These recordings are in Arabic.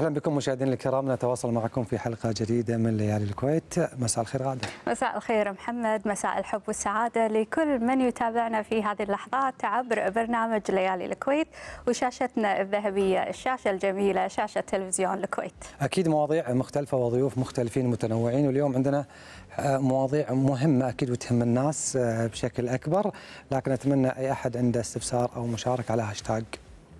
أهلا بكم مشاهدينا الكرام نتواصل معكم في حلقة جديدة من ليالي الكويت. مساء الخير غادة. مساء الخير محمد. مساء الحب والسعادة لكل من يتابعنا في هذه اللحظات عبر برنامج ليالي الكويت وشاشتنا الذهبية الشاشة الجميلة شاشة تلفزيون الكويت. أكيد مواضيع مختلفة وضيوف مختلفين متنوعين واليوم عندنا مواضيع مهمة أكيد وتهم الناس بشكل أكبر لكن أتمنى أي أحد عنده استفسار أو مشاركة على هاشتاج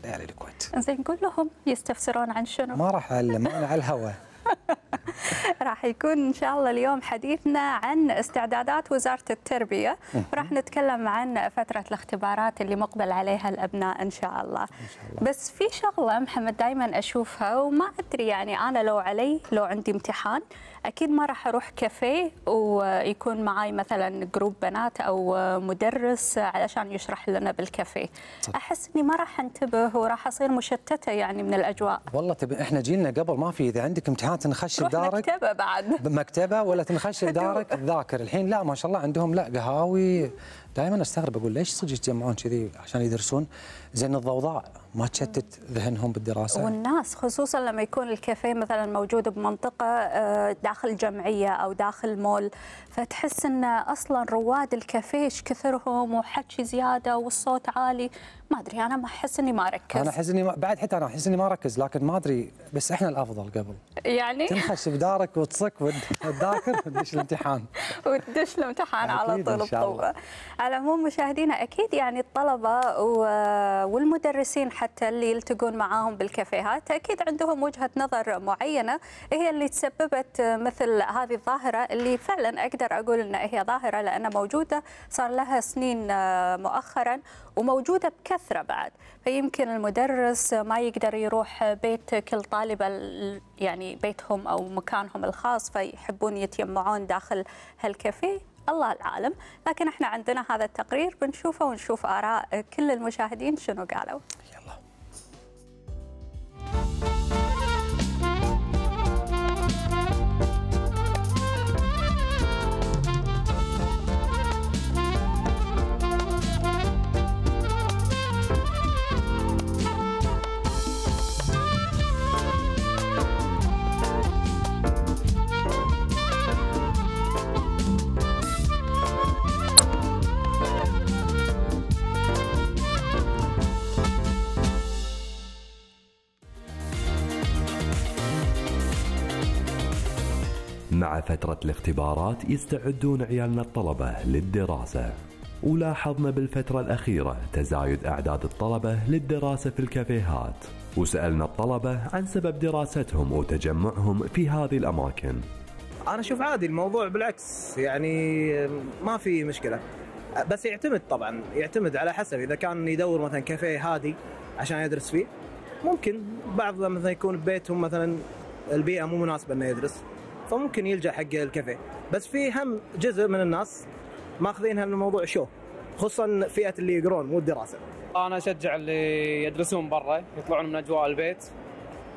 ليالي الكويت. زين قول لهم يستفسرون عن شنو؟ ما راح أعلم أنا على الهواء راح يكون إن شاء الله اليوم حديثنا عن استعدادات وزارة التربية. وراح نتكلم عن فترة الاختبارات اللي مقبل عليها الأبناء إن شاء الله, إن شاء الله. بس في شغلة محمد دائما أشوفها وما أدري يعني أنا لو علي لو عندي امتحان أكيد ما راح أروح كافيه ويكون معي مثلا جروب بنات أو مدرس علشان يشرح لنا بالكافيه. أحس إني ما راح أنتبه وراح أصير مشتتة يعني من الأجواء. والله تبي إحنا جينا قبل ما في إذا عندك امتحان تنخش بدارك. مكتبة بعد. بمكتبه ولا تنخش بدارك؟ تذاكر الحين لا ما شاء الله عندهم لا قهاوي دائما أستغرب أقول ليش صدق يتجمعون كذي عشان يدرسون؟ زين الضوضاء ما تشتت ذهنهم بالدراسة. والناس خصوصا لما يكون الكافيه مثلا موجود بمنطقة داخل جمعية أو داخل مول فتحس إن أصلا رواد الكافيه إيش كثرهم وحكي زيادة والصوت عالي. ما أدري أنا ما أحس إني ما أركز. أنا أحس إني ما بعد حتى أنا أحس إني ما أركز لكن ما أدري بس إحنا الأفضل قبل. يعني؟ تنخش بدارك وتصك وتذاكر وتدش الامتحان. وتدش الامتحان على طول بقوه على العموم مشاهدينا أكيد يعني الطلبة والمدرسين حتى اللي يلتقون معاهم بالكافيهات أكيد عندهم وجهة نظر معينة هي اللي تسببت مثل هذه الظاهرة اللي فعلا أقدر أقول ان هي ظاهرة لأنها موجودة صار لها سنين مؤخرا. وموجودة بكثرة بعد. فيمكن المدرس ما يقدر يروح بيت كل طالبه يعني بيتهم أو مكانهم الخاص فيحبون يتجمعون داخل هالكافيه. الله العالم. لكن إحنا عندنا هذا التقرير بنشوفه ونشوف آراء كل المشاهدين شنو قالوا. مع فترة الاختبارات يستعدون عيالنا الطلبة للدراسة. ولاحظنا بالفترة الأخيرة تزايد أعداد الطلبة للدراسة في الكافيهات. وسألنا الطلبة عن سبب دراستهم وتجمعهم في هذه الأماكن. أنا أشوف عادي الموضوع بالعكس يعني ما في مشكلة. بس يعتمد طبعا يعتمد على حسب. إذا كان يدور مثلا كافيه هادي عشان يدرس فيه ممكن بعض مثلا يكون ببيتهم مثلا البيئة مو مناسبة إنه يدرس. فممكن يلجأ حق الكافيه. بس في هم جزء من الناس ماخذينها من الموضوع شو خصوصا فئة اللي يقرون مو الدراسة. أنا أشجع اللي يدرسون برا يطلعون من أجواء البيت.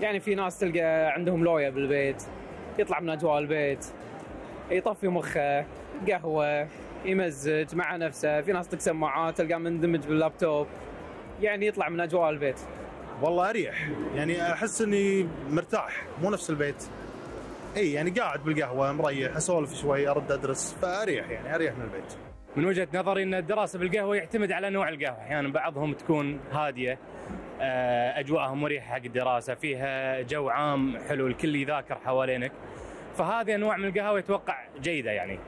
يعني في ناس تلقى عندهم لويا بالبيت يطلع من أجواء البيت يطفي مخه قهوة يمزج مع نفسه. في ناس تقسم سماعات تلقاه مندمج باللابتوب. يعني يطلع من أجواء البيت. والله أريح. يعني أحس إني مرتاح مو نفس البيت. إي يعني قاعد بالقهوة مريح أسولف شوي أرد أدرس فأريح يعني أريح من البيت. من وجهة نظري إن الدراسة بالقهوة يعتمد على نوع القهوة، أحيانا يعني بعضهم تكون هادية اجواءها مريحة حق الدراسة، فيها جو عام حلو الكل يذاكر حوالينك. فهذه أنواع من القهوة يتوقع جيدة يعني.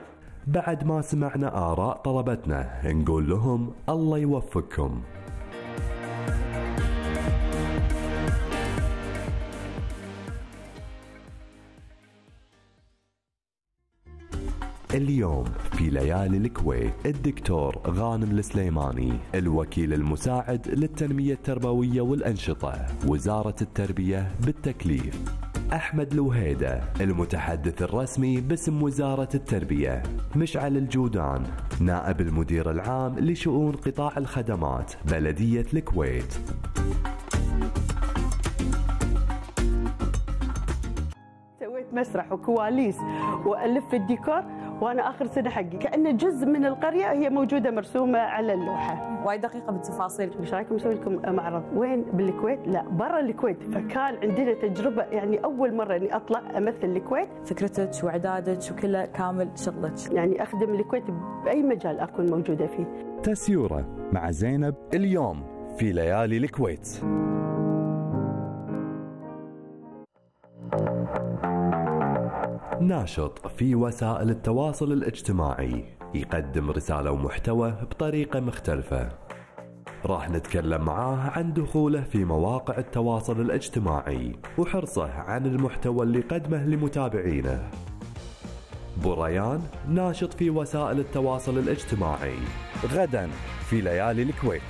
بعد ما سمعنا آراء طلبتنا نقول لهم الله يوفقكم اليوم في ليالي الكويت الدكتور غانم السليماني الوكيل المساعد للتنمية التربوية والأنشطة وزارة التربية بالتكليف أحمد الوهيدة المتحدث الرسمي باسم وزارة التربية مشعل الجودان نائب المدير العام لشؤون قطاع الخدمات بلدية الكويت. مسرح وكواليس وألف الديكور وأنا آخر سنة حقي. كانه جزء من القرية هي موجودة مرسومة على اللوحة. وايد دقيقة بالتفاصيل. إيش رايكم نسوي لكم معرض؟ وين؟ بالكويت؟ لا برا الكويت. فكان عندنا تجربة يعني أول مرة إني أطلع أمثل الكويت. فكرتك وإعدادك وكله كامل شغلك. يعني أخدم الكويت بأي مجال أكون موجودة فيه. تسيورة مع زينب اليوم في ليالي الكويت. ناشط في وسائل التواصل الاجتماعي يقدم رسالة ومحتوى بطريقة مختلفة. راح نتكلم معاه عن دخوله في مواقع التواصل الاجتماعي وحرصه عن المحتوى اللي قدمه لمتابعينه. بريان ناشط في وسائل التواصل الاجتماعي. غدا في ليالي الكويت.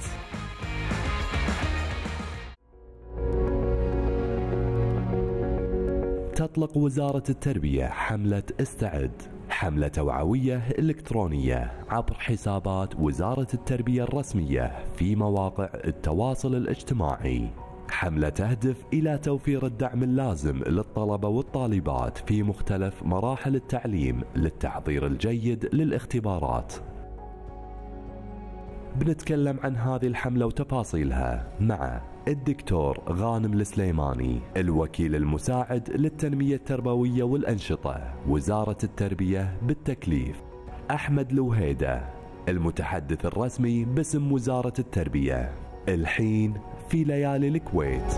تطلق وزارة التربية حملة استعد. حملة توعوية إلكترونية عبر حسابات وزارة التربية الرسمية في مواقع التواصل الاجتماعي. حملة تهدف إلى توفير الدعم اللازم للطلبة والطالبات في مختلف مراحل التعليم للتحضير الجيد للاختبارات. بنتكلم عن هذه الحملة وتفاصيلها مع الدكتور غانم السليماني الوكيل المساعد للتنمية التربوية والأنشطة وزارة التربية بالتكليف أحمد لوهيدة المتحدث الرسمي باسم وزارة التربية الحين في ليالي الكويت.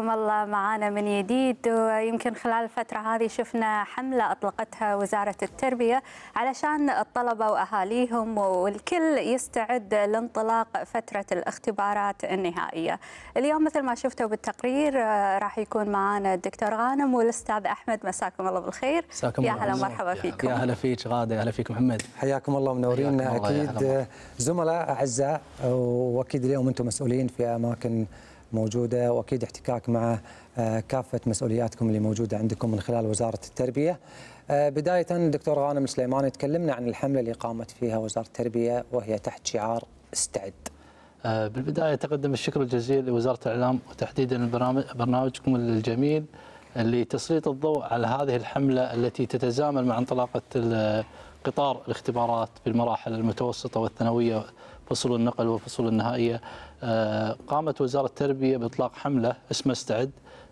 حياكم الله. معنا من جديد ويمكن خلال الفترة هذه شفنا حملة أطلقتها وزارة التربية علشان الطلبة وأهاليهم والكل يستعد لانطلاق فترة الاختبارات النهائية. اليوم مثل ما شفتوا بالتقرير راح يكون معنا الدكتور غانم والأستاذ أحمد. مساكم الله بالخير. مساكم يا هلا ومرحبا فيكم. يا هلا فيك غادة يا هلا فيك محمد. حياكم الله منورين. هلا زملاء أعزاء وأكيد اليوم أنتم مسؤولين في أماكن موجودة وأكيد احتكاك مع آه، كافة مسؤولياتكم اللي موجودة عندكم من خلال وزارة التربية. آه، بداية دكتور غانم السليماني تكلمنا عن الحملة اللي قامت فيها وزارة التربية وهي تحت شعار استعد. آه، بالبداية تقدم الشكر الجزيل لوزارة الإعلام وتحديدا برنامجكم الجميل لتسليط الضوء على هذه الحملة التي تتزامن مع انطلاقة قطار الاختبارات في المراحل المتوسطة والثانوية فصول النقل والفصول النهائية قامت وزارة التربية بإطلاق حملة اسمها استعد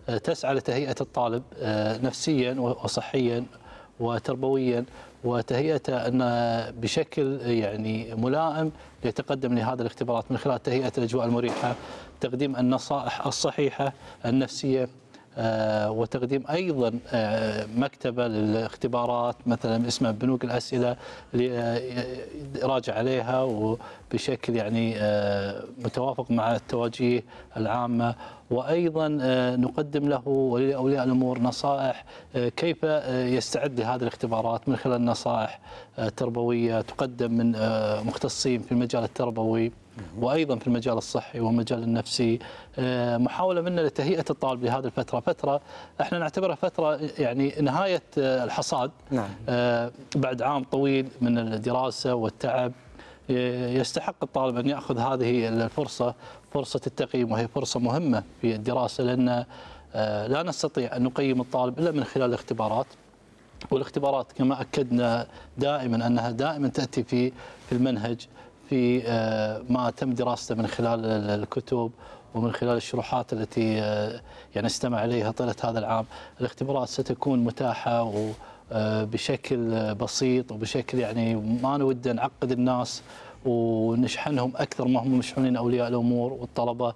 آه، تسعى لتهيئة الطالب آه، نفسيا وصحيا وتربويا وتهيئته أن بشكل يعني ملائم ليتقدم لهذه الاختبارات من خلال تهيئة الأجواء المريحة تقديم النصائح الصحيحة النفسية. آه، وتقديم أيضا آه، مكتبة للاختبارات مثلا اسمها بنوك الأسئلة آه، يراجع عليها وبشكل يعني آه، متوافق مع التوجيه العامة. وأيضا آه، نقدم له ولأولياء الأمور نصائح آه، كيف آه، يستعد لهذه الاختبارات من خلال نصائح آه، تربوية تقدم من آه، مختصين في المجال التربوي. وأيضا في المجال الصحي والمجال النفسي. آه، محاولة منا لتهيئة الطالب لهذه الفترة، فترة إحنا نعتبرها فترة يعني نهاية آه، الحصاد. نعم. آه، بعد عام طويل من الدراسة والتعب يستحق الطالب أن يأخذ هذه الفرصة فرصة التقييم وهي فرصة مهمة في الدراسة لأن لا نستطيع أن نقيم الطالب إلا من خلال الاختبارات. والاختبارات كما أكدنا دائما أنها دائما تأتي في في المنهج. في آه، ما تم دراسته من خلال ال- الكتب ومن خلال الشروحات التي آه، يعني استمع إليها طيلة هذا العام، الاختبارات ستكون متاحة و آه، بسيط وبشكل يعني ما نود نعقد الناس ونشحنهم أكثر ما هم مشحونين أولياء الأمور والطلبة.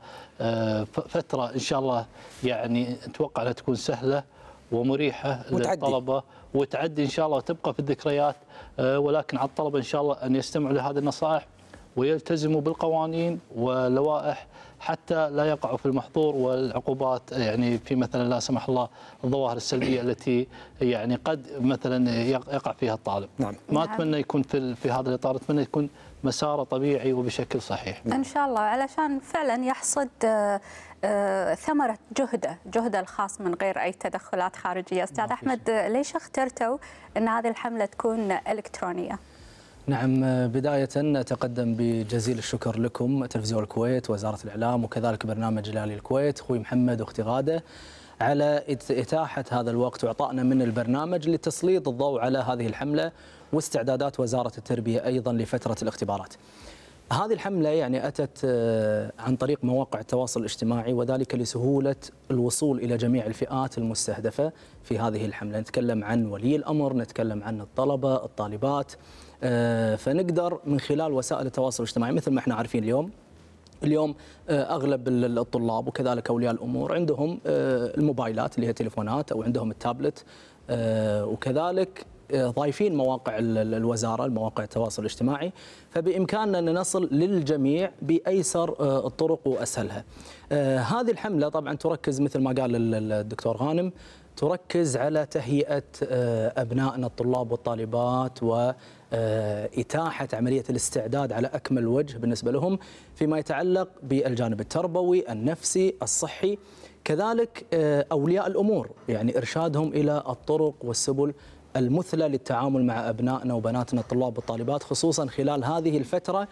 فترة إن شاء الله يعني أتوقع أنها تكون سهلة ومريحة وتعدي. للطلبة وتعدي إن شاء الله وتبقى في الذكريات. ولكن على الطلبة إن شاء الله أن يستمعوا لهذه النصائح. ويلتزموا بالقوانين واللوائح حتى لا يقعوا في المحظور والعقوبات يعني في مثلا لا سمح الله الظواهر السلبية التي يعني قد مثلا يقع فيها الطالب. نعم. ما نعم. أتمنى يكون في في هذا الإطار أتمنى يكون مساره طبيعي وبشكل صحيح. إن شاء الله علشان فعلا يحصد آه، آه، ثمرة جهده جهده الخاص من غير أي تدخلات خارجية أستاذ أحمد آه، ليش اخترتوا إن هذه الحملة تكون إلكترونية نعم بداية أتقدم بجزيل الشكر لكم تلفزيون الكويت وزارة الإعلام وكذلك برنامج هلالي الكويت. أخوي محمد وأختي غادة على إت- إتاحة هذا الوقت وإعطائنا من البرنامج لتسليط الضوء على هذه الحملة واستعدادات وزارة التربية أيضا لفترة الاختبارات. هذه الحملة يعني أتت آه، عن طريق مواقع التواصل الاجتماعي وذلك لسهولة الوصول إلى جميع الفئات المستهدفة في هذه الحملة. نتكلم عن ولي الأمر نتكلم عن الطلبة الطالبات فنقدر من خلال وسائل التواصل الاجتماعي مثل ما إحنا عارفين اليوم اليوم آه، أغلب ال- الطلاب وكذلك أولياء الأمور عندهم آه، الموبايلات اللي هي تليفونات أو عندهم التابلت آه، وكذلك آه، ضايفين مواقع ال- ال- الوزارة المواقع التواصل الاجتماعي فبإمكاننا أن نصل للجميع بأيسر آه، الطرق وأسهلها. آه، هذه الحملة طبعا تركز مثل ما قال ال- ال- الدكتور غانم تركز على تهيئة آه، أبنائنا الطلاب والطالبات و آه، إتاحة عملية الاستعداد على أكمل وجه بالنسبة لهم فيما يتعلق بالجانب التربوي النفسي الصحي. كذلك آه، أولياء الأمور يعني إرشادهم إلى الطرق والسبل المثلى للتعامل مع أبنائنا وبناتنا الطلاب والطالبات خصوصا خلال هذه الفترة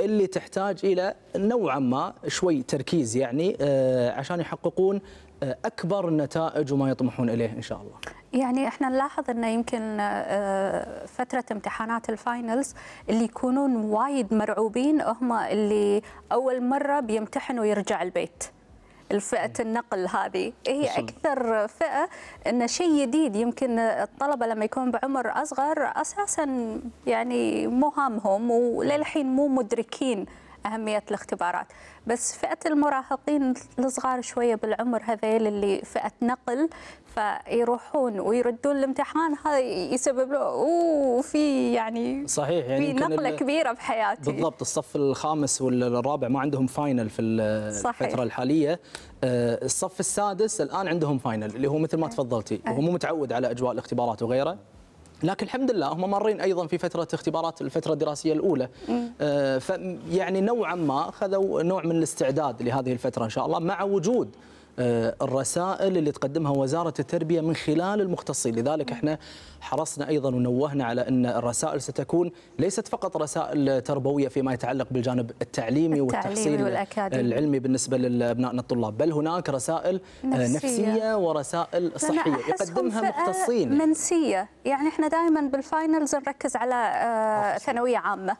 اللي تحتاج إلى نوعا ما شوي تركيز يعني آه، عشان يحققون أكبر النتائج وما يطمحون إليه إن شاء الله. يعني إحنا نلاحظ إنه يمكن آه، فترة امتحانات الفاينلز اللي يكونون وايد مرعوبين هم اللي أول مرة بيمتحنوا ويرجع البيت. الفئة النقل هذه. هي. أكثر فئة أن شيء جديد. يمكن الطلبة لما يكون بعمر أصغر أساسا يعني مو هامهم وللحين مو مدركين أهمية الاختبارات. بس فئة المراهقين الصغار شوية بالعمر هذيل اللي فئة نقل فيروحون ويردون الامتحان هذا يسبب له أوه في يعني صحيح يعني في ال- كبيرة بحياتي. بالضبط الصف الخامس والرابع ما عندهم final في ال- صحيح. الفترة الحالية. آه، الصف السادس الآن عندهم final اللي هو مثل ما تفضلتي وهو مو متعود على أجواء الاختبارات وغيره. لكن الحمد لله هم مارين أيضا في فترة اختبارات الفترة الدراسية الأولى. آه، يعني نوعا ما اخذوا نوع من الاستعداد لهذه الفترة إن شاء الله مع وجود الرسائل اللي تقدمها وزارة التربية من خلال المختصين. لذلك إحنا حرصنا أيضا ونوهنا على أن الرسائل ستكون ليست فقط رسائل تربوية فيما يتعلق بالجانب التعليمي التعليمي والتحصيل والأكاديمي. العلمي بالنسبة لابنائنا الطلاب بل هناك رسائل آه، نفسية. نفسية ورسائل لأن صحية يقدمها مختصين. منسية. يعني إحنا دائما بالفاينلز نركز على آه، ثانوية عامة.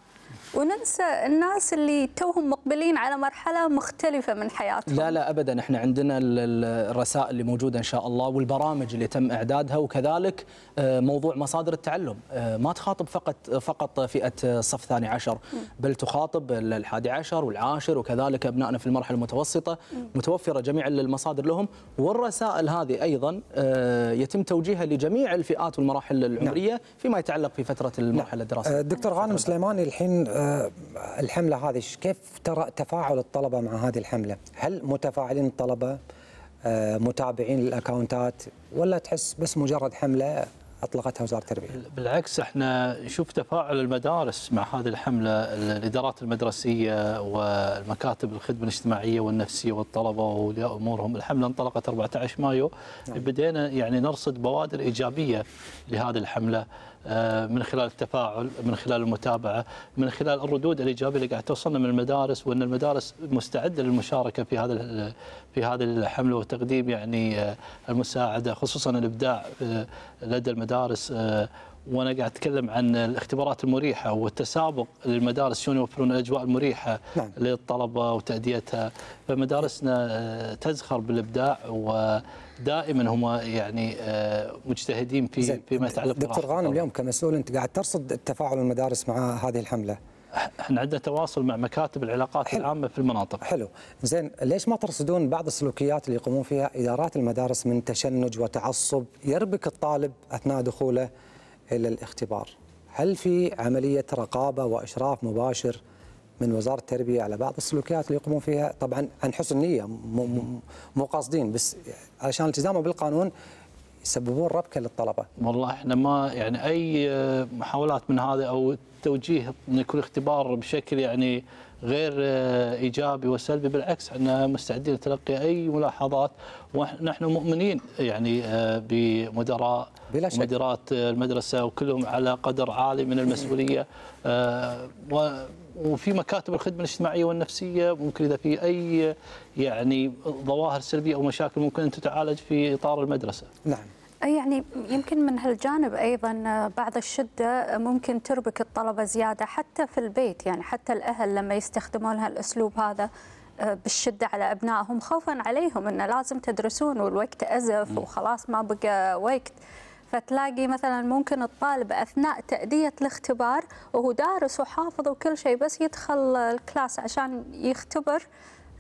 وننسى الناس اللي توهم مقبلين على مرحلة مختلفة من حياتهم. لا لا ابدا. إحنا عندنا ال- ال- الرسائل اللي موجودة إن شاء الله والبرامج اللي تم إعدادها وكذلك آه، موضوع مصادر التعلم. آه، ما تخاطب فقط فقط فئة الصف الثاني عشر بل تخاطب ال- الحادي عشر والعاشر وكذلك أبنائنا في المرحلة المتوسطة. متوفرة جميع المصادر لهم. والرسائل هذه أيضا آه، يتم توجيهها لجميع الفئات والمراحل العمرية فيما يتعلق في فترة المرحلة الدراسية. دكتور غانم سليماني الحين آه، الحملة هذه كيف ترى تفاعل الطلبة مع هذه الحملة؟ هل متفاعلين الطلبة؟ آه، متابعين للأكاونتات ولا تحس بس مجرد حملة أطلقتها وزارة التربية؟ بالعكس إحنا نشوف تفاعل المدارس مع هذه الحملة الإدارات المدرسية والمكاتب الخدمة الاجتماعية والنفسية والطلبة واولياء امورهم الحملة انطلقت 14 مايو. بدينا يعني نرصد بوادر إيجابية لهذه الحملة. من خلال التفاعل من خلال المتابعة من خلال الردود الإيجابية اللي قاعد توصلنا من المدارس وأن المدارس مستعدة للمشاركة في هذا في هذه الحمله وتقديم يعني آه، المساعدة خصوصا الإبداع آه، لدى المدارس آه، وأنا قاعد اتكلم عن الاختبارات المريحة والتسابق للمدارس شلون يوفرون الأجواء المريحة نعم. للطلبة وتأديتها فمدارسنا آه، تزخر بالإبداع ودائما هم يعني آه، مجتهدين في. فيما يتعلق دكتور غانم. اليوم كمسؤول أنت قاعد ترصد التفاعل المدارس مع هذه الحملة إحنا عندنا تواصل مع مكاتب العلاقات حلو. العامة في المناطق حلو زين ليش ما ترصدون بعض السلوكيات اللي يقومون فيها إدارات المدارس من تشنج وتعصب يربك الطالب أثناء دخوله إلى الاختبار هل في عملية رقابة وإشراف مباشر من وزارة التربية على بعض السلوكيات اللي يقومون فيها طبعا عن حسن نية مو قاصدين بس علشان التزامهم بالقانون يسببون ربكة للطلبة. والله إحنا ما يعني أي محاولات من هذه أو توجيه ان يكون اختبار بشكل يعني غير إيجابي وسلبي بالعكس إحنا مستعدين لتلقي أي ملاحظات ونحن مؤمنين يعني بمدراء ومديرات المدرسة وكلهم على قدر عالي من المسؤولية وفي مكاتب الخدمة الاجتماعية والنفسية ممكن إذا في أي يعني ظواهر سلبية أو مشاكل ممكن ان تتعالج في إطار المدرسة. نعم. يعني يمكن من هالجانب أيضا بعض الشدة ممكن تربك الطلبة زيادة حتى في البيت يعني حتى الأهل لما يستخدمون هالأسلوب هذا بالشدة على أبنائهم خوفا عليهم إنه لازم تدرسون والوقت أزف وخلاص ما بقى وقت. فتلاقي مثلا ممكن الطالب أثناء تأدية الاختبار وهو دارس وحافظ وكل شيء بس يدخل الكلاس عشان يختبر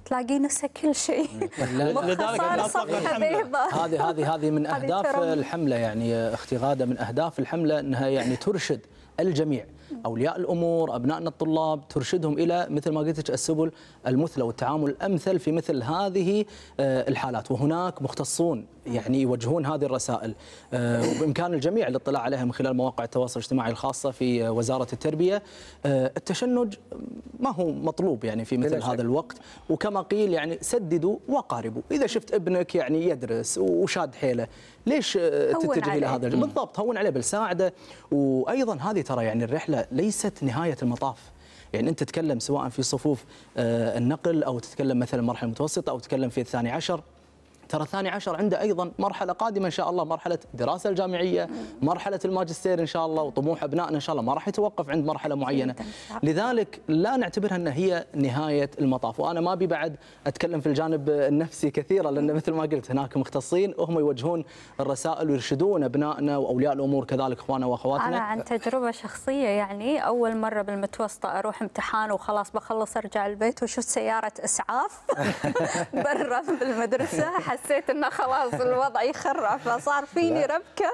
تلاقيه نسى كل شيء. لذلك صفحة بيضاء. هذه هذه هذه من أهداف الحملة يعني أختي غاده من أهداف الحملة إنها يعني ترشد الجميع. أولياء الأمور أبنائنا الطلاب ترشدهم إلى مثل ما قلت السبل المثلى والتعامل الأمثل في مثل هذه الحالات. وهناك مختصون يعني يوجهون هذه الرسائل. وبإمكان الجميع الاطلاع عليها من خلال مواقع التواصل الاجتماعي الخاصة في وزارة التربية. التشنج ما هو مطلوب يعني في مثل هذا الوقت. وكما قيل يعني سددوا وقاربوا. إذا شفت ابنك يعني يدرس وشاد حيله ليش تتجه إلى هذا بالضبط هون عليه بل ساعده وأيضا هذه ترى يعني الرحلة ليست نهاية المطاف. يعني أنت تتكلم سواء في صفوف النقل أو تتكلم مثلا مرحلة متوسطه أو تتكلم في الثاني عشر. ترى الثاني عشر عنده أيضا مرحلة قادمة إن شاء الله مرحلة الدراسة الجامعية مرحلة الماجستير إن شاء الله وطموح أبنائنا إن شاء الله. ما راح يتوقف عند مرحلة معينة. لذلك لا نعتبرها إن هي نهاية المطاف. وأنا ما أبي بعد أتكلم في الجانب النفسي كثيرا لأن مثل ما قلت هناك مختصين وهم يوجهون الرسائل ويرشدون أبنائنا وأولياء الأمور كذلك إخواننا وأخواتنا. أنا عن تجربة شخصية يعني أول مرة بالمتوسطة أروح امتحان وخلاص بخلص أرجع البيت وشفت سيارة إسعاف برا بالمدرسة حسيت إنه خلاص الوضع يخرع فصار فيني ربكة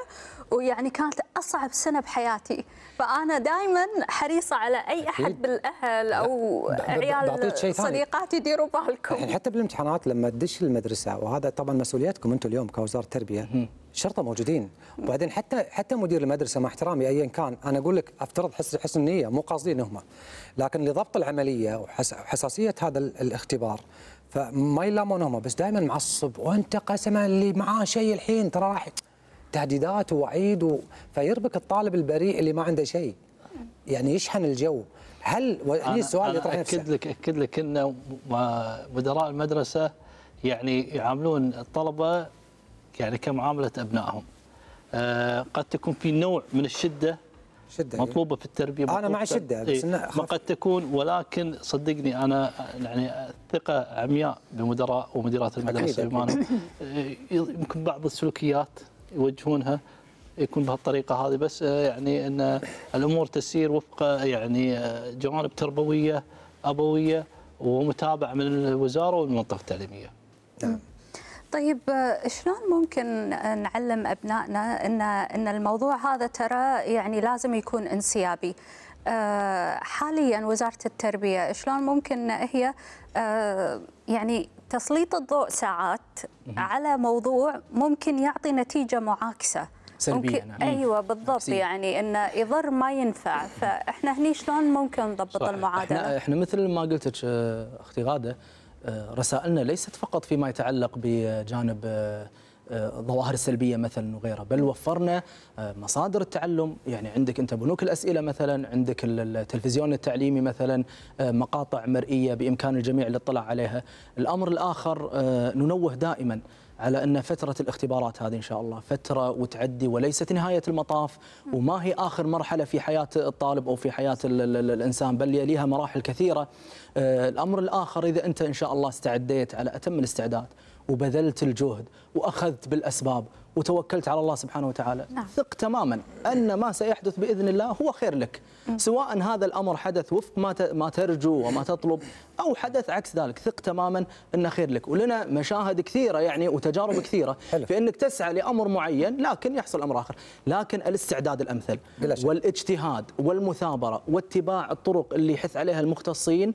ويعني كانت أصعب سنة بحياتي. فأنا دائما حريصة على أي أحد بالأهل أو عيال صديقاتي ديروا بالكم. الحين حتى بالامتحانات لما تدش المدرسة وهذا طبعا مسؤوليتكم أنتم اليوم كوزارة التربيه شرطة موجودين. وبعدين حتى حتى مدير المدرسة مع احترامي ايا كان أنا أقول لك أفترض حسن حسن النية مو قاصدين هم. لكن لضبط العملية وحساسيه هذا الاختبار فما يلامون هم بس دائما معصب وأنت قسما اللي معاه شيء الحين ترى راح تهديدات ووعيد و... فيربك الطالب البريء اللي ما عنده شيء. يعني يشحن الجو. هل هني السؤال يطرح نفسه. أكد لك أكد لك إن مدراء المدرسة يعني يعاملون الطلبة يعني كمعاملة أبنائهم. آه قد تكون في نوع من الشدة شدة مطلوبة في التربية أنا مع بس إيه ما قد تكون ولكن صدقني أنا يعني ثقة عمياء بمدراء ومديرات المدرسة بمعنى يمكن بعض السلوكيات يوجهونها يكون بهالطريقة هذه بس يعني إن الأمور تسير وفق يعني جوانب تربوية أبوية ومتابعة من الوزارة والمنظمه التعليمية. نعم. طيب شلون ممكن نعلم أبنائنا إن إن الموضوع هذا ترى يعني لازم يكون انسيابي حاليا وزارة التربية شلون ممكن هي يعني تسليط الضوء ساعات على موضوع ممكن يعطي نتيجة معاكسة سلبية ممكن نعم. أيوه بالضبط نفسية. يعني إنه يضر ما ينفع فإحنا هني شلون ممكن نضبط. المعادلة إحنا إحنا مثل ما قلت لك أختي غادة رسائلنا ليست فقط فيما يتعلق بجانب الظواهر السلبية مثلا وغيرها بل وفرنا مصادر التعلم. يعني عندك أنت بنوك الأسئلة مثلا عندك التلفزيون التعليمي مثلا مقاطع مرئية بإمكان الجميع الاطلاع عليها. الأمر الآخر ننوه دائما. على أن فترة الاختبارات هذه إن شاء الله فترة وتعدي وليست نهاية المطاف وما هي آخر مرحلة في حياة الطالب أو في حياة الإنسان بل يليها مراحل كثيرة. الأمر الآخر إذا أنت إن شاء الله استعديت على أتم الاستعداد وبذلت الجهد وأخذت بالأسباب وتوكلت على الله سبحانه وتعالى نعم. ثق تماما أن ما سيحدث بإذن الله هو خير لك سواء هذا الأمر حدث وفق ما ما ترجو وما تطلب أو حدث عكس ذلك ثق تماما إنه خير لك ولنا مشاهد كثيرة يعني وتجارب كثيرة حلو. في إنك تسعى لأمر معين لكن يحصل أمر آخر لكن الاستعداد شك. والاجتهاد والمثابرة واتباع الطرق اللي يحث عليها المختصين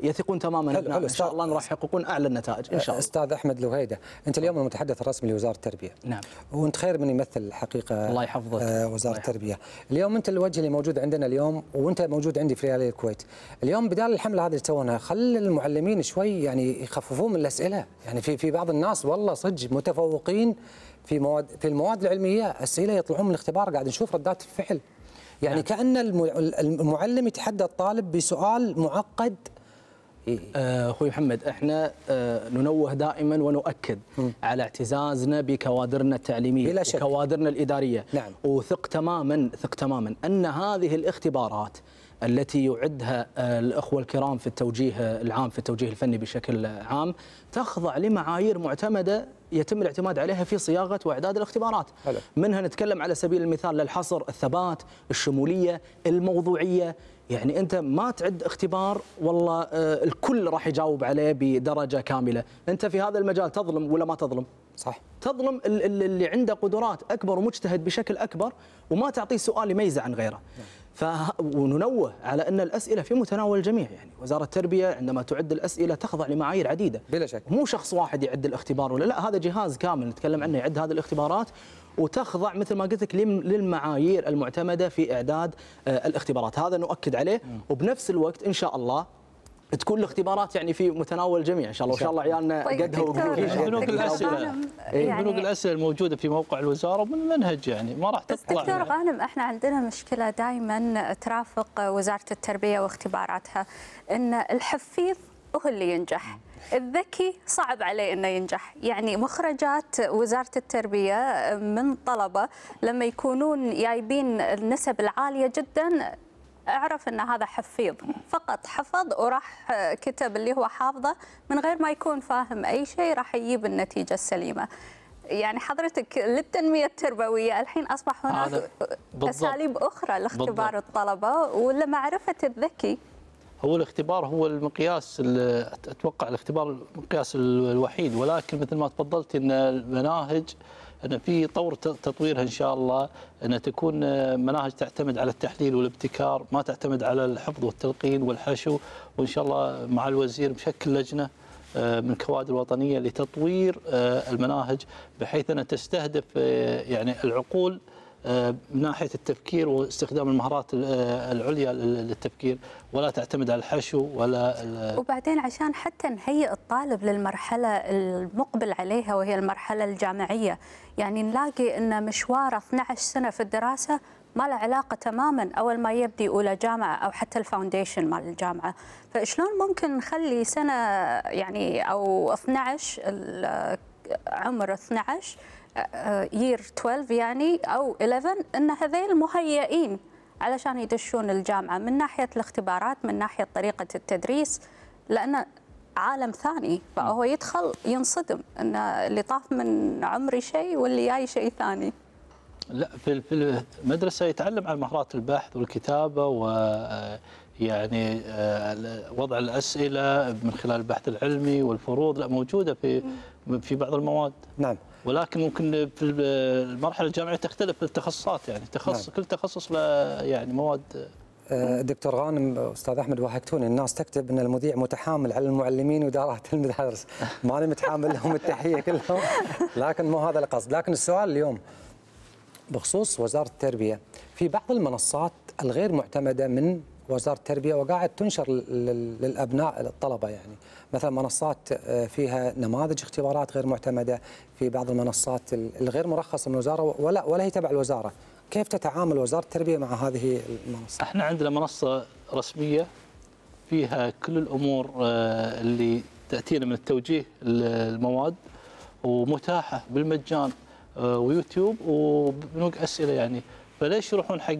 يثقون تماما. إن شاء الله راح يحققون أعلى النتائج إن شاء الله. أستاذ أحمد لوهيدة أنت اليوم المتحدث الرسمي لوزارة التربية. نعم. وأنت خير من يمثل حقيقه الله يحفظك. آه، وزارة التربية. اليوم أنت الوجه اللي موجود عندنا اليوم وأنت موجود عندي في ريال الكويت. اليوم بدال الحملة هذه اللي تسوونها خلي المعلمين شوي يعني يخففون من الأسئلة. يعني في في بعض الناس والله صدق متفوقين في مواد في المواد العلمية اسئله يطلعون من الاختبار قاعد نشوف ردات الفعل. يعني كأن الم- المعلم يتحدى الطالب بسؤال معقد. آه، أخوي محمد إحنا آه، ننوه دائما ونؤكد على اعتزازنا بكوادرنا التعليمية بلا شك. وكوادرنا الإدارية. نعم. وثق تماما ثق تماما أن هذه الاختبارات التي يعدها آه، الأخوة الكرام في التوجيه العام في التوجيه الفني بشكل عام تخضع لمعايير معتمدة يتم الاعتماد عليها في صياغة وإعداد الاختبارات. حلو. منها نتكلم على سبيل المثال للحصر الثبات الشمولية الموضوعية. يعني أنت ما تعد اختبار والله آه، الكل راح يجاوب عليه بدرجة كاملة. أنت في هذا المجال تظلم ولا ما تظلم؟ صح. تظلم ال- ال- اللي عنده قدرات أكبر ومجتهد بشكل أكبر وما تعطيه سؤال يميزه عن غيره. ف وننوه على أن الأسئلة في متناول الجميع يعني وزارة التربية عندما تعد الأسئلة تخضع لمعايير عديدة. بلا شك. مو شخص واحد يعد الاختبار ولا لا هذا جهاز كامل نتكلم عنه يعد هذه الاختبارات وتخضع مثل ما قلت لك لم- للمعايير المعتمدة في إعداد آه، الاختبارات. هذا نؤكد عليه. وبنفس الوقت إن شاء الله تكون الاختبارات يعني في متناول الجميع إن شاء الله وإن شاء الله عيالنا طيب قدها وقدها الله. بنوك الأسئلة. غانم، إيه، يعني- بنوك الأسئلة الموجودة في موقع الوزارة ومن المنهج يعني ما راح بس تطلع دكتور غانم إحنا عندنا مشكلة دائما ترافق وزارة التربية واختباراتها إن الحفيظ هو اللي ينجح. الذكي صعب عليه إنه ينجح. يعني مخرجات وزارة التربية من طلبة لما يكونون جايبين النسب العالية جدا أعرف إن هذا حفيظ فقط حفظ وراح كتب اللي هو حافظه من غير ما يكون فاهم أي شيء راح يجيب النتيجة السليمة يعني حضرتك للتنمية التربوية الحين أصبح هناك. أساليب أخرى لاختبار بالضبط. الطلبة ولمعرفة الذكي هو الاختبار هو المقياس ال- أتوقع الاختبار المقياس ال- الوحيد ولكن مثل ما تفضلت إن المناهج ان في طور تطويرها إن شاء الله أن تكون مناهج تعتمد على التحليل والابتكار ما تعتمد على الحفظ والتلقين والحشو وإن شاء الله مع الوزير مشكل لجنة آه، من كوادر وطنيه لتطوير آه، المناهج بحيث انها تستهدف آه، يعني العقول آه، من ناحية التفكير واستخدام المهارات ال- العليا لل- للتفكير ولا تعتمد على الحشو ولا وبعدين عشان حتى نهيئ الطالب للمرحلة المقبل عليها وهي المرحلة الجامعية يعني نلاقي أن مشوار 12 سنة في الدراسة ما له علاقة تماما أول ما يبدي أولى جامعة أو حتى الفاونديشن مال الجامعة. فشلون ممكن نخلي سنة يعني أو 12 ال- عمر 12 يير 12 يعني أو 11 أن هذيل مهيئين علشان يدشون الجامعة من ناحية الاختبارات من ناحية طريقة التدريس لأن عالم ثاني فهو يدخل ينصدم أن اللي طاف من عمري شيء واللي جاي شيء ثاني. لا في في المدرسة يتعلم عن مهارات البحث والكتابة و يعني وضع الأسئلة من خلال البحث العلمي والفروض لا موجودة في في بعض المواد. نعم. ولكن ممكن في المرحله الجامعية تختلف التخصصات يعني. تخصص نعم. كل تخصص له يعني مواد. آه، دكتور غانم أستاذ أحمد وهكتوني. الناس تكتب إن المذيع متحامل على المعلمين وإدارات المدارس. ماني متحامل لهم التحية كلهم. لكن مو هذا القصد. لكن السؤال اليوم بخصوص وزارة التربية في بعض المنصات الغير معتمدة من وزارة التربية وقاعد تنشر لل- للأبناء الطلبه يعني. مثلا منصات آه، فيها نماذج اختبارات غير معتمدة في بعض المنصات ال- الغير مرخصة من الوزارة ولا ولا هي تبع الوزارة. كيف تتعامل وزارة التربية مع هذه المنصة؟ إحنا عندنا منصة رسمية فيها كل الأمور آه، اللي تأتينا من التوجيه المواد ومتاحة بالمجان آه، ويوتيوب وبنوك أسئلة يعني. فليش يروحون حق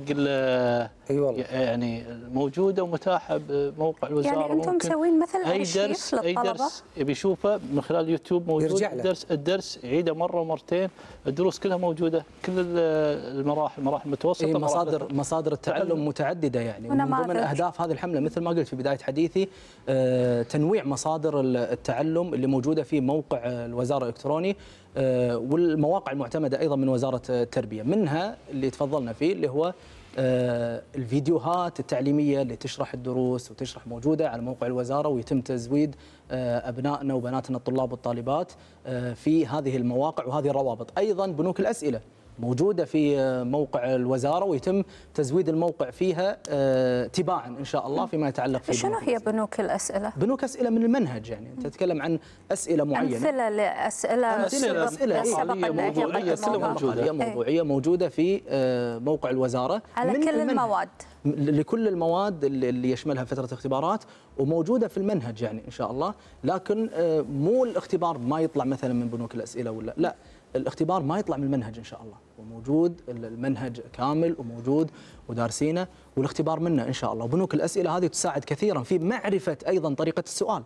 أي والله. يعني موجودة ومتاحة بموقع الوزارة يعني أنتم مسوين مثل أي درس أي درس يبي يشوفه من خلال يوتيوب موجود. يرجع له. الدرس الدرس يعيده مرة ومرتين. الدروس كلها موجودة. كل ال- المراحل مراحل متوسطه إيه مراحل مصادر مصادر التعلم تعلم. متعددة يعني. ومن ونماذج. ضمن اهداف هذه الحملة مثل ما قلت في بداية حديثي آه، تنويع مصادر ال- التعلم اللي موجودة في موقع الوزارة الإلكتروني. والمواقع المعتمدة أيضا من وزارة التربية. منها اللي تفضلنا فيه اللي هو آه، الفيديوهات التعليمية اللي تشرح الدروس وتشرح موجودة على موقع الوزارة ويتم تزويد آه، أبنائنا وبناتنا الطلاب والطالبات آه، في هذه المواقع وهذه الروابط. أيضا بنوك الأسئلة. موجودة في موقع الوزارة ويتم تزويد الموقع فيها آه، تباعا إن شاء الله فيما يتعلق في شنو بنوك هي الأسئلة. بنوك الأسئلة؟ بنوك أسئلة من المنهج يعني أنت تتكلم عن أسئلة معينة أمثلة لأسئلة أسئلة سبق- أسئلة موضوعية. كلها موجودة. موضوعية موجودة في آه، موقع الوزارة على من كل المنهج. المواد لكل المواد اللي اللي يشملها فترة اختبارات وموجودة في المنهج يعني إن شاء الله لكن آه، مو الاختبار ما يطلع مثلا من بنوك الأسئلة ولا لا الاختبار ما يطلع من المنهج إن شاء الله. وموجود ال- المنهج كامل وموجود ودارسينه والاختبار منه إن شاء الله. وبنوك الأسئلة هذه تساعد كثيرا في معرفة أيضا طريقة السؤال.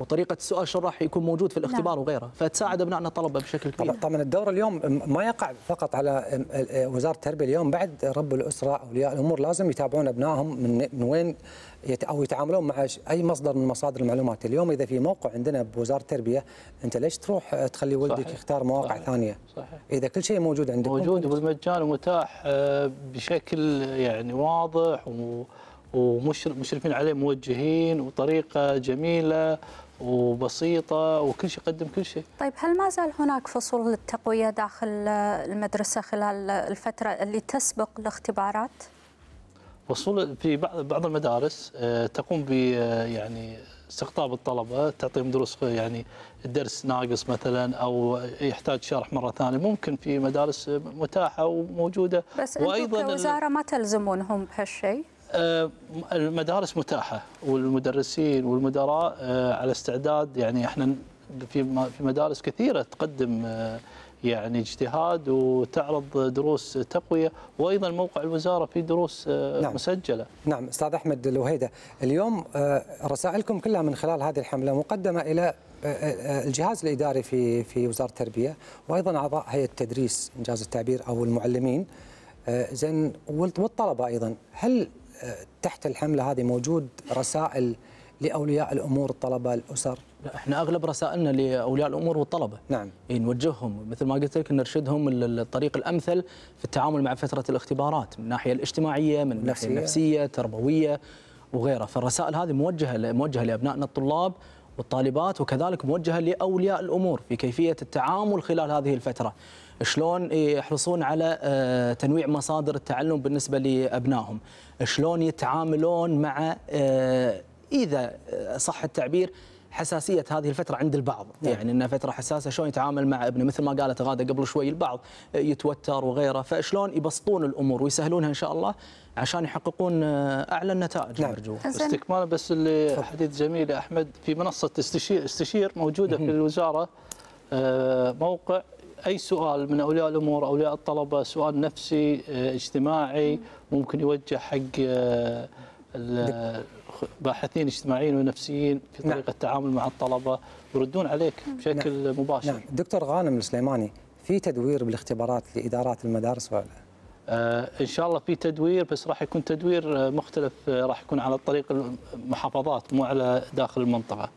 وطريقة السؤال شو راح يكون موجود في الاختبار وغيره. فتساعد أبنائنا الطلبة بشكل كبير. طبعا الدور اليوم ما يقع فقط على وزارة التربية. اليوم بعد رب الأسرة أولياء الأمور لازم يتابعون أبنائهم من من وين أو يتعاملون مع أي مصدر من مصادر المعلومات اليوم إذا في موقع عندنا بوزارة التربية أنت ليش تروح تخلي ولدك صحيح. يختار مواقع صحيح. ثانية صحيح إذا كل شيء موجود عندك موجود بالمجان ومتاح آه، بشكل يعني واضح ومشرفين عليه موجهين وطريقة جميلة وبسيطة وكل شيء يقدم كل شيء طيب هل ما زال هناك فصول للتقوية داخل المدرسة خلال الفترة اللي تسبق الاختبارات؟ وصول في بعض بعض المدارس آه، تقوم ب آه، يعني استقطاب الطلبة تعطيهم دروس يعني الدرس ناقص مثلا أو يحتاج شرح مرة ثانية. ممكن في مدارس متاحة وموجودة. بس ال- كوزارة ما تلزمونهم بهالشيء؟ آه، المدارس متاحة والمدرسين والمدراء آه، على استعداد. يعني إحنا في مدارس كثيرة تقدم آه، يعني اجتهاد وتعرض دروس تقوية وأيضا موقع الوزارة في دروس آه، نعم. مسجلة. نعم أستاذ أحمد الوهيدة اليوم آه، رسائلكم كلها من خلال هذه الحملة مقدمة إلى آه، الجهاز الإداري في في وزارة التربية وأيضا أعضاء هيئة التدريس إنجاز التعبير أو المعلمين. زين والط- والطلبة أيضا هل تحت الحملة هذه موجود رسائل لأولياء الأمور الطلبه الأسر؟ لا إحنا أغلب رسائلنا لأولياء الأمور والطلبة. نعم. إيه نوجههم. مثل ما قلت لك نرشدهم ال- الطريق الأمثل في التعامل مع فترة الاختبارات من الناحية الاجتماعية من الناحية. النفسية التربوية وغيرها. فالرسائل هذه موجهة موجهة لأبنائنا الطلاب والطالبات وكذلك موجهة لأولياء الأمور في كيفية التعامل خلال هذه الفترة. شلون يحرصون على آه، تنويع مصادر التعلم بالنسبة لأبنائهم؟ شلون يتعاملون مع آه، إذا آه، صح التعبير حساسية هذه الفترة عند البعض. نعم. يعني إنها فترة حساسة شلون يتعامل مع ابنه؟ مثل ما قالت غادة قبل شوي البعض يتوتر وغيره. فشلون يبسطون الأمور ويسهلونها إن شاء الله عشان يحققون آه، أعلى النتائج؟ نعم. نرجو زين. استكمالا بس اللي حديث جميل يا أحمد في منصة استشير استشير موجودة في الوزارة آه، موقع أي سؤال من أولياء الأمور أولياء الطلبة سؤال نفسي آه، اجتماعي ممكن يوجه حق باحثين اجتماعيين ونفسيين في نعم. طريقة التعامل مع الطلبة يردون عليك بشكل مباشر. نعم. دكتور غانم السليماني في تدوير بالاختبارات لإدارات المدارس ولا؟ لا؟ آه، إن شاء الله في تدوير بس راح يكون تدوير آه، مختلف آه، راح يكون على طريق المحافظات مو على داخل المنطقة.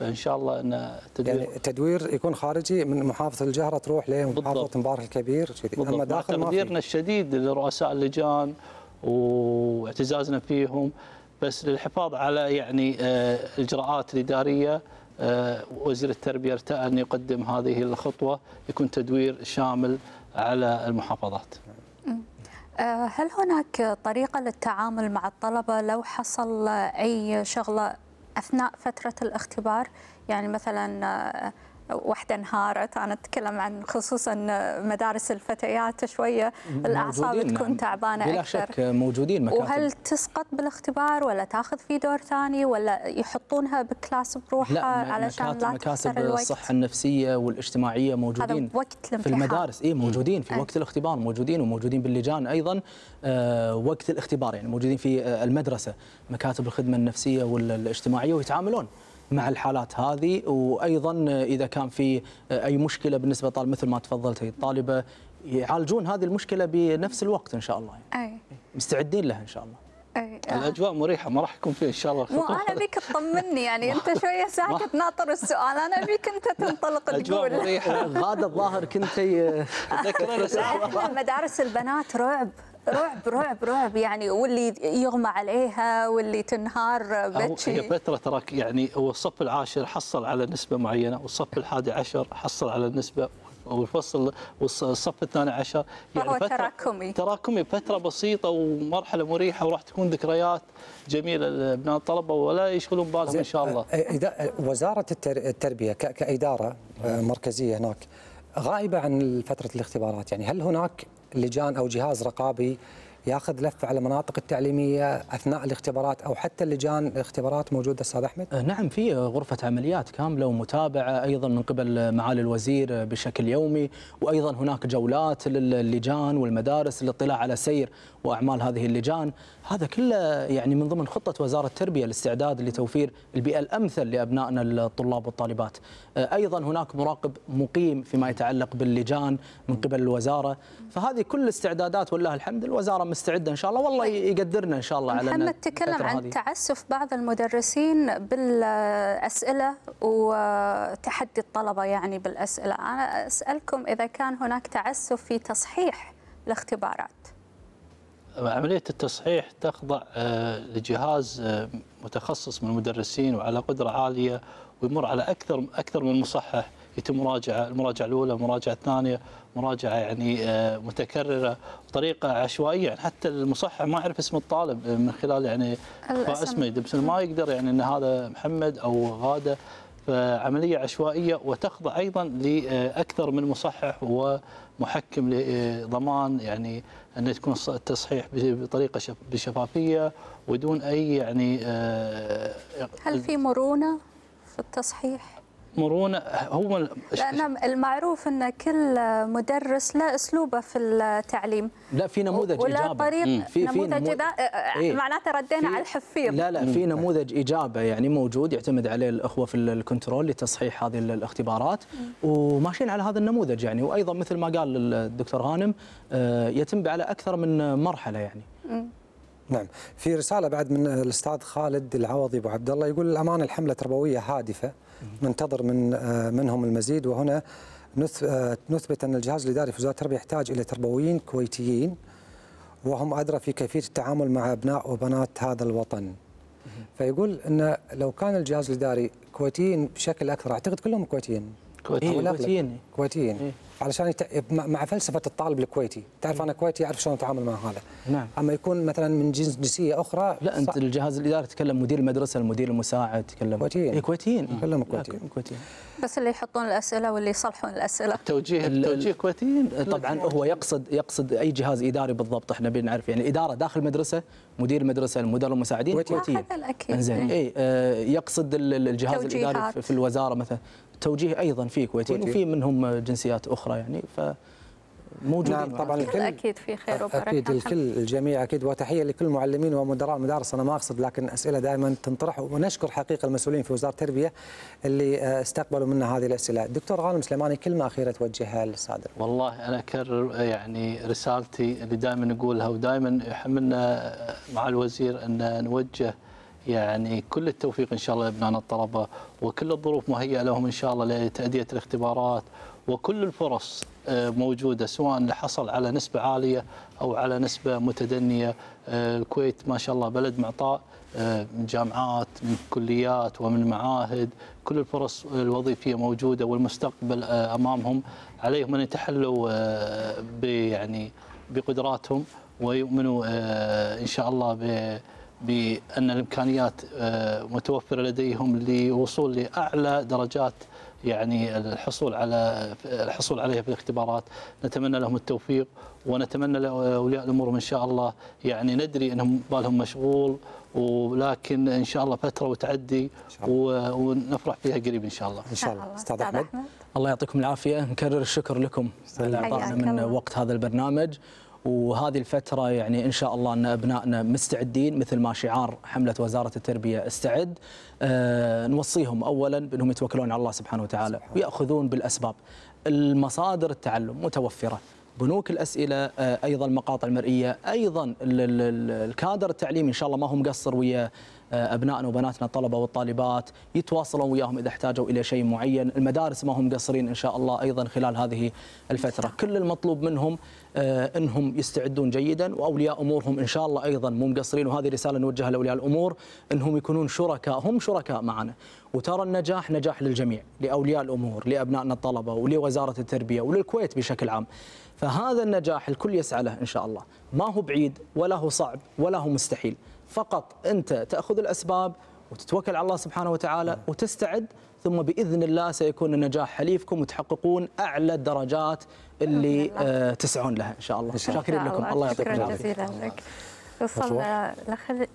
فإن شاء الله إن التدوير يعني التدوير يكون خارجي من محافظة الجهرة تروح لمحافظه. مبارك الكبير كذي أما داخل ما تقديرنا الشديد لرؤساء اللجان واعتزازنا فيهم. بس للحفاظ على يعني آه، الإجراءات الإدارية آه، وزير التربية ارتأى أن يقدم هذه الخطوة يكون تدوير شامل على المحافظات. آه، هل هناك طريقة للتعامل مع الطلبة لو حصل أي شغلة أثناء فترة الاختبار يعني مثلا واحدة انهارت أنا أتكلم عن خصوصا مدارس الفتيات شوية. الأعصاب موجودين، تكون نعم. تعبانة بلا أكثر. شك موجودين. مكاتب وهل تسقط بالاختبار ولا تاخذ في دور ثاني ولا يحطونها بكلاس بروحها لا علشان مكاتب, لا مكاتب الصحة النفسية والاجتماعية موجودين. هذا وقت في المدارس اي موجودين. في أي. وقت الاختبار موجودين وموجودين باللجان أيضا. آه، وقت الاختبار يعني موجودين في آه، المدرسة. مكاتب الخدمة النفسية والإجتماعية ويتعاملون. مع الحالات هذه وأيضا إذا كان في أي مشكلة بالنسبة لطالب مثل ما تفضلت هي الطالبه يعالجون هذه المشكلة بنفس الوقت إن شاء الله يعني. أي. مستعدين لها إن شاء الله أي. الأجواء مريحة ما راح يكون فيها إن شاء الله مو. أنا ابيك تطمني يعني أنت شوية ساكت ناطر السؤال أنا ابيك أنت تنطلق تقول مريحة غادة الظاهر كنتي. إحنا مدارس البنات رعب رعب رعب رعب. يعني واللي يغمى عليها واللي تنهار أو هي بتشي. فترة تراك يعني هو الصف العاشر حصل على نسبة معينة والصف الحادي عشر حصل على النسبة والفصل والصف الثاني عشر. فهو فترة تراكمي. تراكمي فترة بسيطة ومرحلة مريحة وراح تكون ذكريات جميلة لأبناء الطلبة ولا يشغلون بالهم إن شاء الله. آه، إذا- وزارة التر- التربية ك- كإدارة آه، مركزية هناك غائبة عن فترة الاختبارات يعني هل هناك لجان أو جهاز رقابي ياخذ لفة على المناطق التعليمية أثناء الاختبارات أو حتى اللجان الاختبارات موجودة أستاذ أحمد؟ آه، نعم في غرفة عمليات كاملة ومتابعة أيضا من قبل معالي الوزير بشكل يومي وأيضا هناك جولات للجان والمدارس للاطلاع على سير وأعمال هذه اللجان هذا كله يعني من ضمن خطة وزارة التربية الاستعداد لتوفير البيئة الأمثل لأبنائنا الطلاب والطالبات. آه، أيضا هناك مراقب مقيم فيما يتعلق باللجان من قبل الوزارة. فهذه كل الاستعدادات والله الحمد الوزارة مستعدة إن شاء الله والله يقدرنا إن شاء الله على محمد تكلم عن هذه- تعسف بعض المدرسين بالأسئلة وتحدي الطلبة يعني بالأسئلة. أنا أسألكم إذا كان هناك تعسف في تصحيح الاختبارات. عملية التصحيح تخضع آه، لجهاز آه، متخصص من المدرسين وعلى قدرة عالية ويمر على أكثر أكثر من مصحح يتم مراجعة المراجعة الأولى المراجعة الثانية مراجعة يعني آه، متكررة بطريقة عشوائية. يعني حتى المصحح ما يعرف اسم الطالب من خلال يعني. اسمه بس ما يقدر يعني أن هذا محمد أو غادة. فعملية عشوائية وتخضع أيضا لأكثر من مصحح ومحكم لضمان يعني أن تكون التصحيح بطريقة شف- بشفافية ودون أي يعني آه، هل في مرونة في التصحيح؟ مرونة هو ال- لأن المعروف أن كل مدرس له أسلوبه في التعليم. لا في نموذج ولا إجابة. طريق مم. في في نموذج نمو- دا... إيه. معناته ردينا على الحفيظ. لا لا في نموذج إجابة يعني موجود يعتمد عليه الأخوة في الكنترول لتصحيح هذه الاختبارات. وماشيين على هذا النموذج يعني. وأيضا مثل ما قال الدكتور غانم آه، يتم على أكثر من مرحلة يعني. نعم. في رسالة بعد من الأستاذ خالد العوضي أبو عبد الله يقول الأمانة الحملة تربوية هادفة. ننتظر من آه، منهم المزيد. وهنا آه، نثبت أن الجهاز الإداري في وزارة التربية يحتاج إلى تربويين كويتيين وهم أدرى في كيفية التعامل مع أبناء وبنات هذا الوطن. فيقول أن لو كان الجهاز الإداري كويتيين بشكل أكثر أعتقد كلهم كويتيين. كويتي. أو إيه،. كويتيين. كويتيين إيه. علشان يت... مع مع فلسفة الطالب الكويتي تعرف أنا كويتي أعرف شلون أتعامل مع هذا نعم أما يكون مثلا من جنس جنسية أخرى لا أنت صعب. الجهاز الإداري تكلم مدير المدرسة المدير المساعد تكلم كويتيين. إيه كويتيين كلهم لا، كويتيين. كويتيين بس اللي يحطون الأسئلة واللي يصلحون الأسئلة توجيه ال- توجيه كويتيين طبعا هو يقصد يقصد أي جهاز إداري بالضبط إحنا بنعرف يعني إدارة داخل المدرسة مدير المدرسة المدراء المساعدين كويتيين. كويتيين هذا الأكيد إنزين اي آه، يقصد ال- ال- الجهاز توجيهات. الإداري في- في الوزارة مثلا توجيه أيضا في كويتيين. وفي منهم جنسيات أخرى يعني ف موجودين نعم طبعا الكل أكيد في خير وبركة أكيد الكل الجميع أكيد وتحية لكل المعلمين ومدراء المدارس أنا ما أقصد لكن أسئلة دائما تنطرح ونشكر حقيقة المسؤولين في وزارة التربية اللي آه، استقبلوا منا هذه الأسئلة. دكتور غانم سليماني كلمه أخيرة توجهها للساده والله أنا أكرر يعني رسالتي اللي دائما نقولها ودائما يحملنا مع الوزير أن نوجه يعني كل التوفيق إن شاء الله لابنائنا الطلبة وكل الظروف مهيئة لهم إن شاء الله لتأدية الاختبارات وكل الفرص آه، موجودة سواء اللي حصل على نسبة عالية أو على نسبة متدنية. آه، الكويت ما شاء الله بلد معطاء آه، من جامعات من كليات ومن معاهد كل الفرص الوظيفية موجودة والمستقبل أمامهم. عليهم أن يتحلوا ب يعني بقدراتهم ويؤمنوا إن شاء الله ب بأن الإمكانيات آه، متوفرة لديهم للوصول لأعلى درجات يعني الحصول على الحصول عليها في الاختبارات. نتمنى لهم التوفيق ونتمنى لأولياء الأمور إن شاء الله. يعني ندري إنهم بالهم مشغول ولكن إن شاء الله فترة وتعدي ونفرح فيها قريب إن شاء الله. إن شاء الله. أستاذ أحمد. الله يعطيكم العافية. نكرر الشكر لكم على إعطائنا من وقت هذا البرنامج. وهذه الفترة يعني إن شاء الله أن أبنائنا مستعدين مثل ما شعار حملة وزارة التربية استعد. أه نوصيهم أولا بأنهم يتوكلون على الله سبحانه وتعالى ويأخذون بالأسباب. المصادر التعلم متوفرة. بنوك الأسئلة أيضا المقاطع المرئية أيضا الكادر التعليمي. إن شاء الله ما هو مقصر ويا أبنائنا وبناتنا الطلبة والطالبات. يتواصلون وياهم إذا احتاجوا إلى شيء معين، المدارس ما هم مقصرين إن شاء الله أيضا خلال هذه الفترة، كل المطلوب منهم انهم يستعدون جيدا وأولياء أمورهم إن شاء الله أيضا مو مقصرين وهذه رسالة نوجهها لأولياء الأمور إنهم يكونون شركاء هم شركاء معنا وترى النجاح نجاح للجميع لأولياء الأمور لأبنائنا الطلبة ولوزارة التربية وللكويت بشكل عام. فهذا النجاح الكل يسعى له إن شاء الله، ما هو بعيد ولا هو صعب ولا هو مستحيل. فقط أنت تأخذ الأسباب وتتوكل على الله سبحانه وتعالى وتستعد ثم بإذن الله سيكون النجاح حليفكم وتحققون أعلى الدرجات اللي آه تسعون لها إن شاء الله. شاكرين لكم. الله. يعطيكم العافية. شكرا جزيلا لك. وصلنا لخل...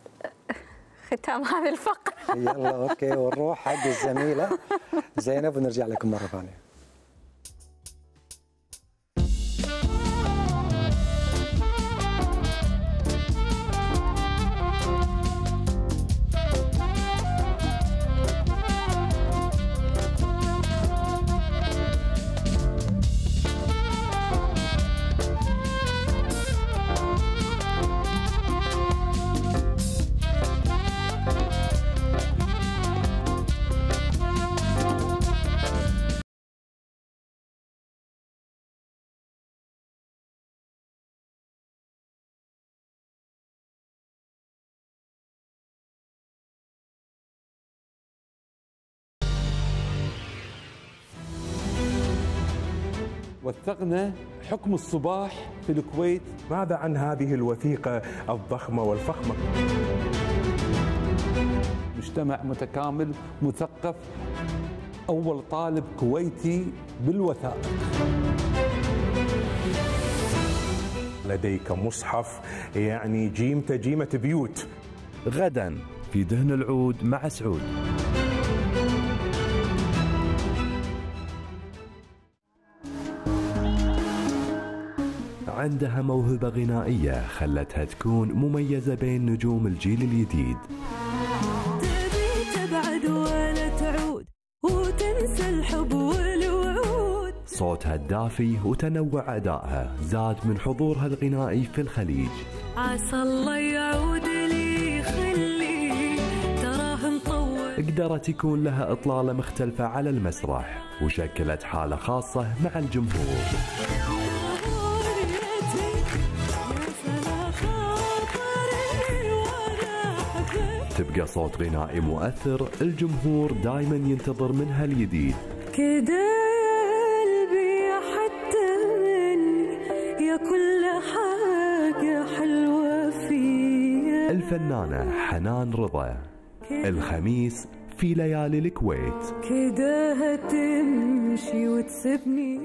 ختام هذه الفقرة. يلا أوكي. ونروح حق الزميلة زينب ونرجع لكم مرة ثانية. وثقنا حكم الصباح في الكويت. ماذا عن هذه الوثيقة الضخمة والفخمة؟ مجتمع متكامل مثقف أول طالب كويتي بالوثائق لديك مصحف يعني جيمة جيمة بيوت. غدا في دهن العود مع سعود. عندها موهبة غنائية خلتها تكون مميزة بين نجوم الجيل الجديد. تبي تبعد ولا تعود وتنسى الحب والوعود. صوتها الدافي وتنوع أدائها زاد من حضورها الغنائي في الخليج. عسى الله يعود لي خلي تراه مطول قدرت يكون لها إطلالة مختلفة على المسرح وشكلت حالة خاصة مع الجمهور. تبقى صوت غنائي مؤثر الجمهور دايما ينتظر منها الجديد. كده قلبي حتى مني يا كل حاجة حلوة فيا. الفنانة حنان رضا. الخميس في ليالي الكويت. كده هتمشي وتسيبني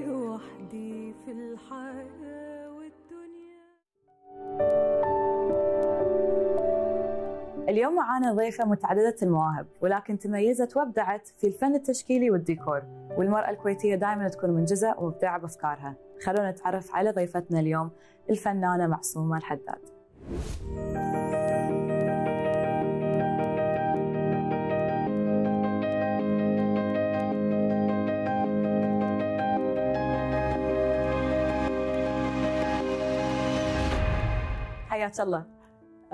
اليوم معانا ضيفة متعددة المواهب ولكن تميزت وابدعت في الفن التشكيلي والديكور والمرأة الكويتية دائما تكون منجزة ومبدعة بأفكارها. خلونا نتعرف على ضيفتنا اليوم الفنانة معصومة الحداد. حياك الله.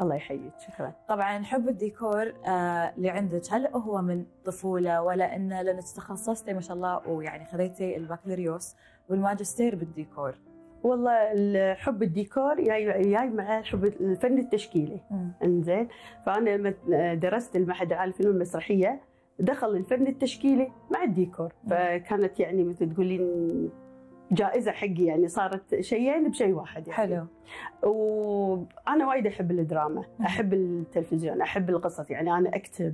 الله يحييك شكرا. طبعا حب الديكور آه اللي عندك هل هو من طفولة ولا انه لأنك تخصصتي ما شاء الله ويعني خذيتي البكالوريوس والماجستير بالديكور. والله حب الديكور جاي جاي مع حب الفن التشكيلي. إنزين. فأنا لما درست المعهد العالي للفنون المسرحية دخل الفن التشكيلي مع الديكور. فكانت يعني مثل تقولين جائزة حقي يعني صارت شيئين بشيء واحد يعني. حلو. وأنا وايد أحب الدراما أحب التلفزيون أحب القصص يعني أنا أكتب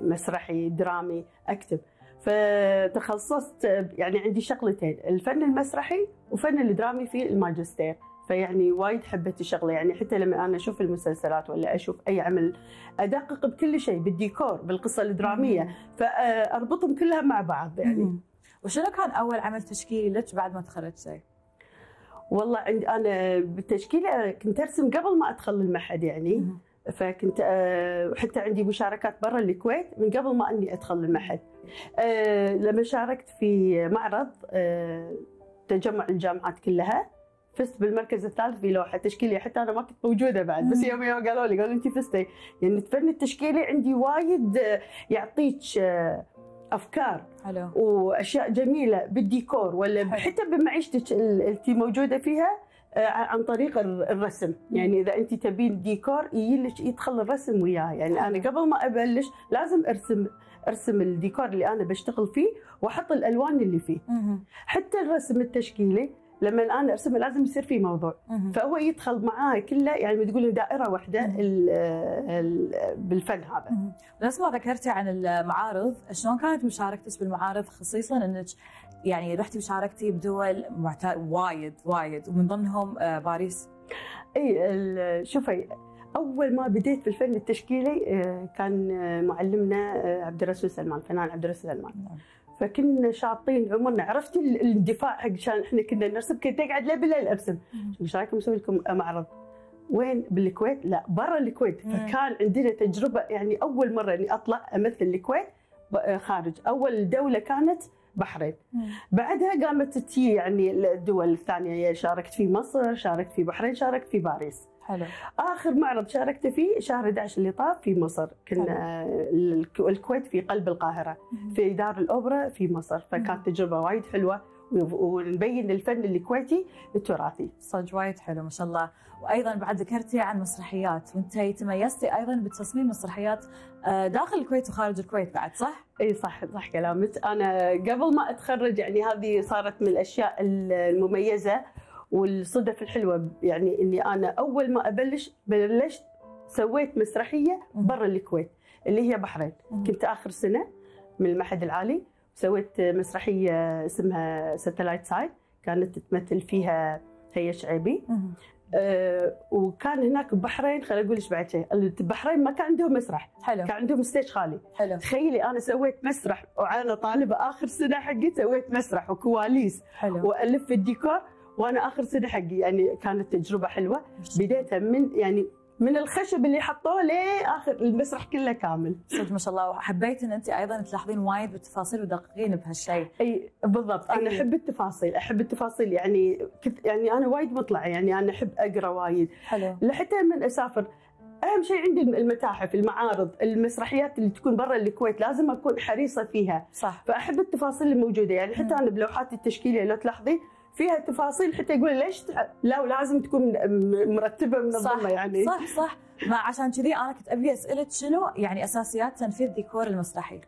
مسرحي درامي أكتب. فتخصصت يعني عندي شغلتين الفن المسرحي وفن الدرامي في الماجستير. فيعني وايد حبيت الشغلة يعني حتى لما أنا أشوف المسلسلات ولا أشوف أي عمل أدقق بكل شيء بالديكور بالقصة الدرامية. فأربطهم كلها مع بعض يعني. وشنو كان أول عمل تشكيلي لك بعد ما تخرجتي؟ والله عندي أنا بالتشكيلة كنت أرسم قبل ما أدخل المعهد يعني. فكنت آه، حتى عندي مشاركات برا الكويت من قبل ما إني أدخل المعهد. آه، لما شاركت في معرض آه، تجمع الجامعات كلها فزت بالمركز الثالث في لوحة تشكيلية. حتى أنا ما كنت موجودة بعد بس يوم يوم قالوا لي قالوا انت فزتي. يعني الفن التشكيلي عندي وايد يعطيك أفكار. حلو. وأشياء جميلة بالديكور ولا حتى بمعيشتك اللي موجودة فيها آه، عن طريق الر- الرسم. يعني إذا أنت تبين ديكور يجيلك يدخل الرسم وياه يعني أنا قبل ما أبلش لازم أرسم أرسم الديكور اللي أنا بشتغل فيه وأحط الألوان اللي فيه. حتى الرسم التشكيلي لما أنا ارسمه لازم يصير فيه موضوع. فهو يدخل معاه كله يعني تقول دائرة واحدة ال- ال- بالفن هذا. نفس ما ذكرتي عن المعارض شلون كانت مشاركتك بالمعارض؟ خصيصا إنك يعني رحتي وشاركتي بدول معت... وايد وايد ومن ضمنهم آه، باريس. إي شوفي أول ما بديت في الفن التشكيلي آه، كان معلمنا آه، عبد الرسول سلمان الفنان عبد الرسول سلمان فكنا شاطين عمرنا. عرفتي ال- الاندفاع حق عشان إحنا كنا نرسم كنت اقعد لا بالليل أرسم. إيش رايكم أسوي لكم؟ معرض وين؟ بالكويت؟ لا برا الكويت. فكان عندنا تجربة يعني أول مرة إني أطلع أمثل الكويت ب- خارج. أول دولة كانت بحرين. بعدها قامت تجي يعني الدول الثانية شاركت في مصر شاركت في بحرين شاركت في باريس. حلو. آخر معرض شاركت فيه شهر 11 اللي طاف في مصر. كنا الك- الكويت في قلب القاهرة في دار الأوبرا في مصر. فكانت تجربة وايد حلوة ونبين الفن الكويتي التراثي. صدق وايد حلو ما شاء الله. وأيضا بعد ذكرتي عن مسرحيات وأنت تميزتي أيضا بتصميم مسرحيات آه، داخل الكويت وخارج الكويت بعد صح؟ إي صح صح كلامك. أنا قبل ما أتخرج يعني هذه صارت من الأشياء المميزة. والصدف الحلوة يعني إني أنا أول ما ابلش بلشت سويت مسرحية برا الكويت اللي هي بحرين. كنت آخر سنة من المعهد العالي. سويت مسرحية اسمها Satellite Side كانت تمثل فيها هيا الشعيبي آه وكان هناك ببحرين خليني أقول لك بعد شيء. البحرين ما كان عندهم مسرح. حلو. كان عندهم stage خالي. حلو. تخيلي أنا سويت مسرح وأنا طالبة آخر سنة حقي سويت مسرح وكواليس. حلو. وألف الديكور. وأنا آخر سنة حقي يعني كانت تجربة حلوة. بديتها من يعني من الخشب اللي حطوه لآخر المسرح كله كامل. صدق ما شاء الله. وحبيت إن انت أيضا تلاحظين وايد بالتفاصيل ودقيقين بهالشيء. أي بالضبط. أنا أي. أحب التفاصيل أحب التفاصيل. يعني كنت يعني أنا وايد مطلعة يعني أنا أحب أقرأ وايد. حلو. لحتى من أسافر أهم شيء عندي المتاحف المعارض المسرحيات اللي تكون برا الكويت لازم أكون حريصة فيها. صح. فأحب التفاصيل الموجودة. يعني حتى أنا بلوحاتي التشكيليه لو تلاحظي فيها تفاصيل حتى يقول ليش لا ولازم تكون مرتبة منظمه يعني. صح صح. ما عشان كذي أنا كنت أبي أسألك شنو يعني أساسيات تنفيذ ديكور المسرحي؟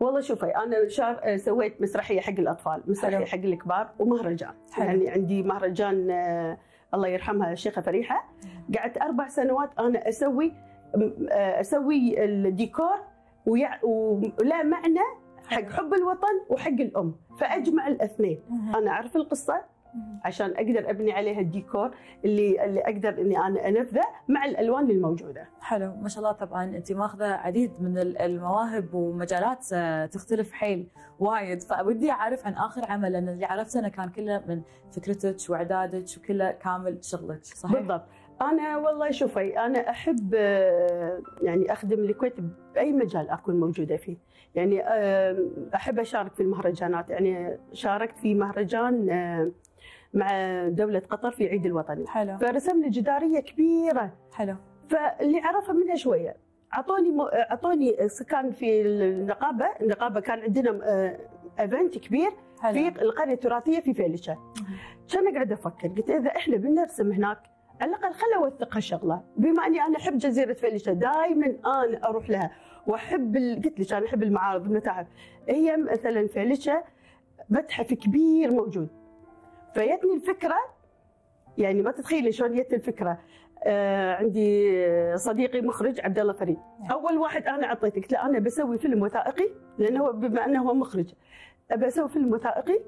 والله شوفي أنا شار سويت مسرحية حق الأطفال مسرحية حلو. حق الكبار ومهرجان. حلو. يعني عندي مهرجان آه، الله يرحمها الشيخه فريحة. قعدت أربع سنوات أنا أسوي آه، أسوي الديكور ويع- ولا معنى حق حب الوطن وحق الأم فأجمع الأثنين. أنا أعرف القصة عشان أقدر أبني عليها الديكور اللي اللي أقدر إني أنا أنفذه مع الألوان الموجودة. حلو ما شاء الله. طبعا أنت ماخذة عديد من ال- المواهب ومجالات آه، تختلف حيل وايد. فودي أعرف عن آخر عمل لأن اللي عرفته انه كان كله من فكرتك وإعدادك وكله كامل شغلك صحيح؟ بالضبط. أنا والله شوفي أنا أحب آه، يعني أخدم الكويت بأي مجال أكون موجودة فيه. يعني آه، أحب أشارك في المهرجانات. يعني شاركت في مهرجان آه، مع دولة قطر في عيد الوطني. حلو. فرسمنا جدارية كبيرة. حلو. فاللي عرفها منها شوية أعطوني مو- أعطوني كان في النقابة. النقابة كان عندنا ايفنت كبير حلو. في القرية التراثية في فيلشة كان قاعدة أفكر قلت إذا إحنا بنرسم هناك على الأقل خل اوثق هالشغله بما أني أنا أحب جزيرة فيلشة دائما أنا أروح لها وأحب ال- قلت لك أنا أحب المعارض المتاحف هي مثلا فيلشة متحف كبير موجود. فجتني الفكرة يعني ما تتخيلي شلون جت الفكرة. آه عندي صديقي مخرج عبد الله فريد. أول واحد أنا اعطيته قلت له أنا بسوي فيلم وثائقي لأنه هو بما أنه هو مخرج. ابى أسوي فيلم وثائقي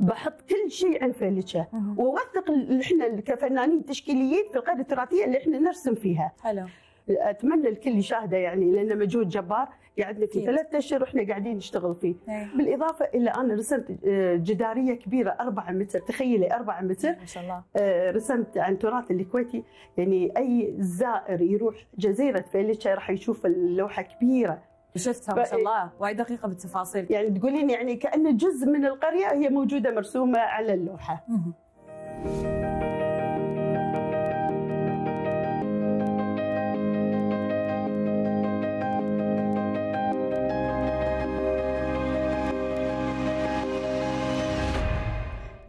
بحط كل شيء عن فيلتشا واوثق إحنا كفنانين تشكيليين في القرية التراثية اللي إحنا نرسم فيها. حلو. أتمنى الكل يشاهده يعني لأنه مجهود جبار قعدنا فيه. ثلاثة أشهر وإحنا قاعدين نشتغل فيه. إيه. بالإضافة إلى أنا رسمت آه، جدارية كبيرة 4 متر تخيلي 4 متر. ما شاء الله. آه، رسمت عن تراث الكويتي. يعني أي زائر يروح جزيرة فيلتشا راح يشوف اللوحه كبيرة. شفتها ما شاء الله. وايد دقيقة بالتفاصيل. يعني تقولين يعني كانه جزء من القرية هي موجودة مرسومة على اللوحة.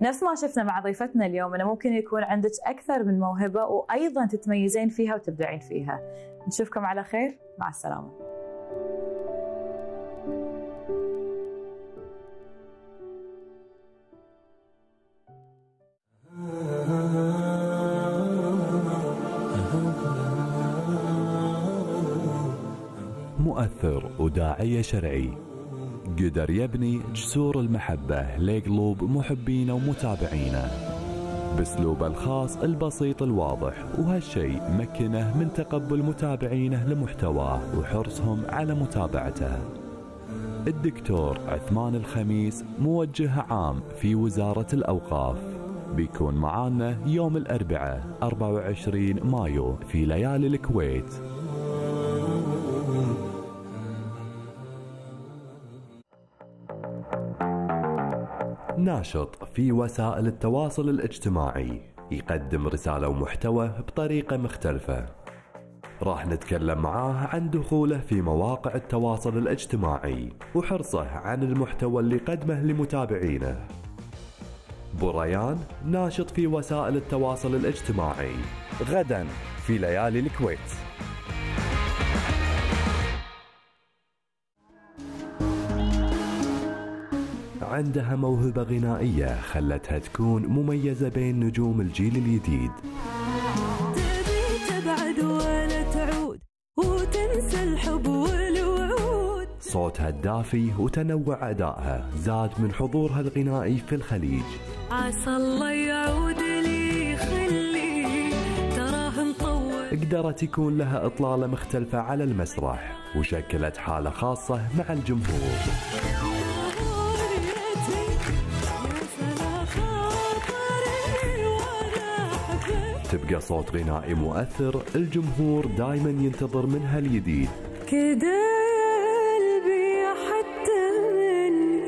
نفس ما شفنا مع ضيفتنا اليوم إنه ممكن يكون عندك أكثر من موهبة وأيضا تتميزين فيها وتبدعين فيها. نشوفكم على خير. مع السلامة. مؤثر وداعية شرعي. قدر يبني جسور المحبة لقلوب محبينه ومتابعينه بأسلوبه الخاص البسيط الواضح وهالشيء مكنه من تقبل متابعينه لمحتواه وحرصهم على متابعته. الدكتور عثمان الخميس موجه عام في وزارة الأوقاف. بيكون معانا يوم الأربعاء 24 مايو في ليالي الكويت. ناشط في وسائل التواصل الاجتماعي يقدم رسالة ومحتوى بطريقة مختلفة. راح نتكلم معاه عن دخوله في مواقع التواصل الاجتماعي وحرصه عن المحتوى اللي قدمه لمتابعينه. بريان ناشط في وسائل التواصل الاجتماعي. غدا في ليالي الكويت. عندها موهبة غنائية خلتها تكون مميزة بين نجوم الجيل الجديد. تبي تبعد ولا تعود وتنسى الحب والوعود. صوتها الدافي وتنوع أدائها زاد من حضورها الغنائي في الخليج. عسى الله يعود لي خلي تراه مطول. قدرت يكون لها إطلالة مختلفة على المسرح وشكلت حالة خاصة مع الجمهور. تبقى صوت غنائي مؤثر الجمهور دايما ينتظر منها الجديد. كده قلبي حتى مني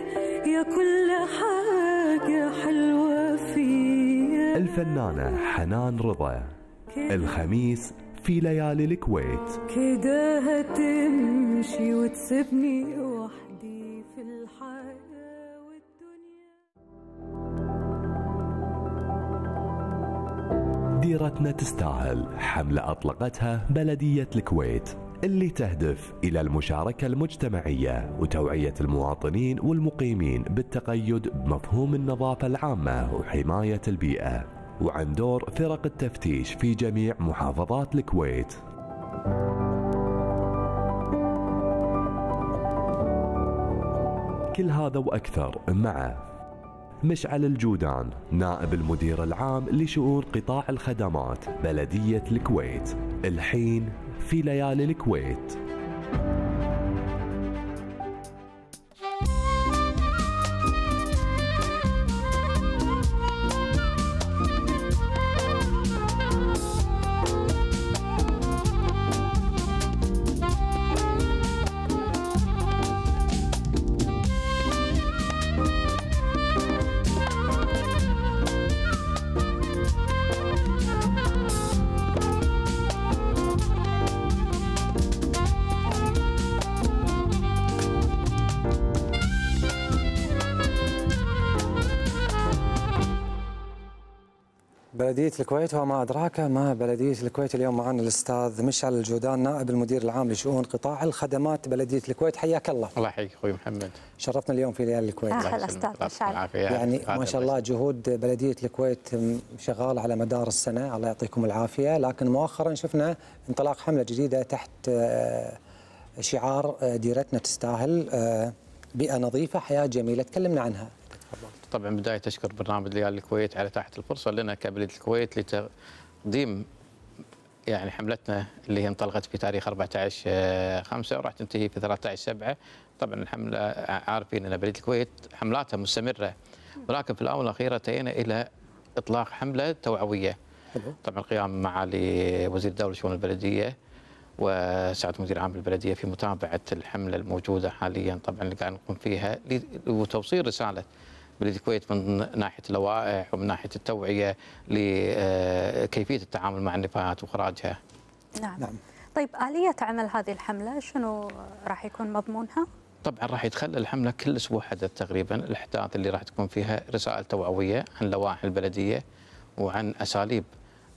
يا كل حاجة حلوة فيا. الفنانة حنان رضا. الخميس في ليالي الكويت. كده هتمشي وتسيبني وحدي. ديرتنا تستاهل. حملة أطلقتها بلدية الكويت اللي تهدف إلى المشاركة المجتمعية وتوعية المواطنين والمقيمين بالتقيد بمفهوم النظافة العامة وحماية البيئة. وعن دور فرق التفتيش في جميع محافظات الكويت. كل هذا وأكثر مع مشعل الجودان نائب المدير العام لشؤون قطاع الخدمات بلدية الكويت الحين في ليالي الكويت. الكويت وما أدراك ما بلدية الكويت اليوم معنا الأستاذ مشعل الجودان نائب المدير العام لشؤون قطاع الخدمات بلدية الكويت. حياك الله. الله يحييك أخوي محمد. شرفتنا اليوم في ليالي الكويت. أهلا أستاذ مشعل. يعني ما شاء الله جهود بلدية الكويت شغالة على مدار السنة الله يعطيكم العافية. لكن مؤخرا شفنا انطلاق حملة جديدة تحت آه، شعار آه، ديرتنا تستاهل آه، بيئة نظيفة حياة جميلة. تكلمنا عنها. طبعا بداية أشكر برنامج ليالي الكويت على اتاحه الفرصة لنا كبلد الكويت لتقديم يعني حملتنا اللي هي انطلقت في تاريخ 14 5 وراح تنتهي في 13 7 طبعا الحملة عارفين أن بلديه الكويت حملاتها مستمرة ولكن في الآونة الأخيرة انتهينا إلى إطلاق حملة توعوية. طبعا القيام معالي وزير الدولة شؤون البلدية وسعاده مدير عام البلدية في متابعة الحملة الموجودة حاليا. طبعا اللي قاعد نقوم فيها وتوصيل رسالة بلديه الكويت من ناحية اللوائح ومن ناحية التوعية لكيفية التعامل مع النفايات واخراجها. نعم. نعم. طيب آلية عمل هذه الحملة شنو راح يكون مضمونها؟ طبعا راح يتخلى الحملة كل أسبوع حدث تقريبا الأحداث اللي راح تكون فيها رسائل توعوية عن لوائح البلدية وعن أساليب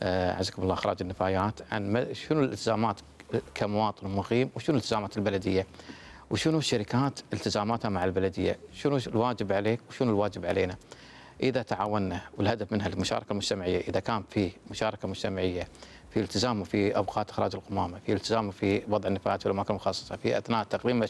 آه، عزكم الله اخراج النفايات عن شنو الالتزامات كمواطن مقيم وشنو التزامات البلدية وشنو الشركات التزاماتها مع البلدية؟ شنو الواجب عليك وشنو الواجب علينا؟ إذا تعاوننا والهدف منها المشاركة المجتمعية إذا كان في مشاركة مجتمعية في التزامه في أوقات إخراج القمامة في التزامه في وضع النفايات في الأماكن المخصصة في أثناء تقديم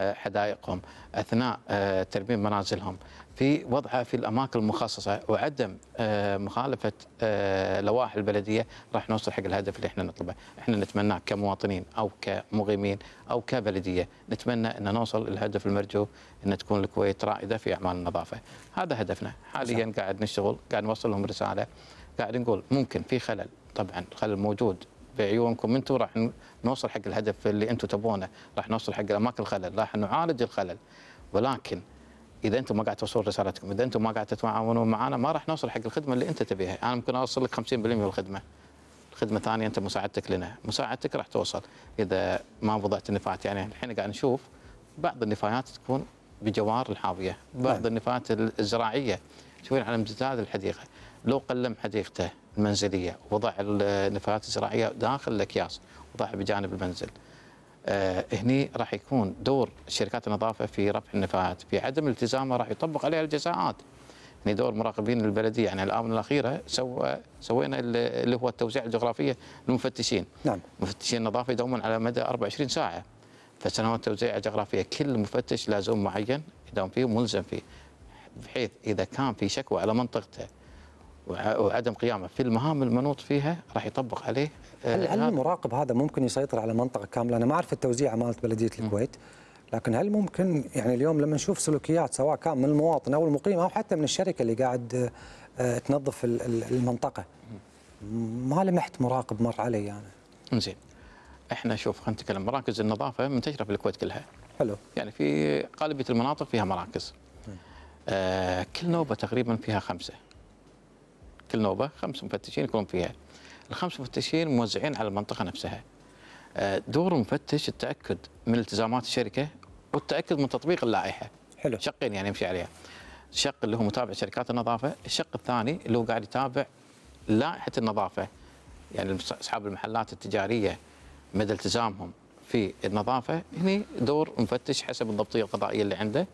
حدائقهم أثناء آه، ترميم منازلهم. في وضعها في الأماكن المخصصة وعدم آه، مخالفة آه، لوائح البلدية راح نوصل حق الهدف اللي إحنا نطلبه، إحنا نتمناه كمواطنين أو كمقيمين أو كبلدية، نتمنى إن نوصل الهدف المرجو إن تكون الكويت رائدة في أعمال النظافة، هذا هدفنا، حاليا قاعد نشتغل، قاعد نوصل لهم رسالة، قاعد نقول ممكن في خلل، طبعا الخلل موجود. بعيونكم. أنتم راح نوصل حق الهدف اللي أنتم تبونه، راح نوصل حق الأماكن الخلل، راح نعالج الخلل، ولكن إذا أنتم ما قاعد توصلون رسالتكم إذا أنتم ما قاعد تتعاونون معنا ما راح نوصل حق الخدمة اللي انت تبيها. أنا ممكن أوصل لك 50% من الخدمة. الخدمة الثانية أنت مساعدتك لنا. مساعدتك راح توصل. إذا ما وضعت النفايات يعني الحين قاعد نشوف بعض النفايات تكون بجوار الحاوية. بعض نعم. النفايات الزراعية. شوفين على امتداد الحديقة. لو قلم حديقته المنزلية وضع النفايات الزراعية داخل الأكياس وضعها بجانب المنزل آه، هني راح يكون دور شركات النظافة في رفع النفايات، في عدم التزامها راح يطبق عليها الجزاءات. هني دور مراقبين البلدية يعني الآونة الأخيرة سوى سوينا اللي هو التوزيع الجغرافية للمفتشين. نعم. مفتشين النظافه يدومون على مدى 24 ساعة. فسنوات توزيع جغرافية كل مفتش له زوم معين يداوم فيه وملزم فيه. بحيث إذا كان في شكوى على منطقته وعدم قيامه. في المهام المنوط فيها راح يطبق عليه آه، هل, هل. المراقب هذا ممكن يسيطر على منطقة كاملة؟ أنا ما أعرف التوزيع مالت بلدية الكويت لكن هل ممكن يعني اليوم لما نشوف سلوكيات سواء كان من المواطن أو المقيم أو حتى من الشركة اللي قاعد آه، تنظف ال- ال- المنطقة؟ ما لمحت مراقب مر علي أنا. زين. إحنا شوف خلينا نتكلم. مراكز النظافة منتشرة في الكويت كلها. حلو. يعني في غالبيه المناطق فيها مراكز. آه كل نوبة تقريبا فيها خمسة. كل نوبة خمس مفتشين يكون فيها. الخمس مفتشين موزعين على المنطقة نفسها. آه دور المفتش التأكد من التزامات الشركة والتأكد من تطبيق اللائحة. حلو. شقين يعني يمشي عليها. الشق اللي هو متابعه شركات النظافة الشق الثاني اللي هو قاعد يتابع لائحة النظافة. يعني أصحاب المحلات التجارية مدى التزامهم في النظافة هني دور مفتش حسب الضبطية القضائية اللي عنده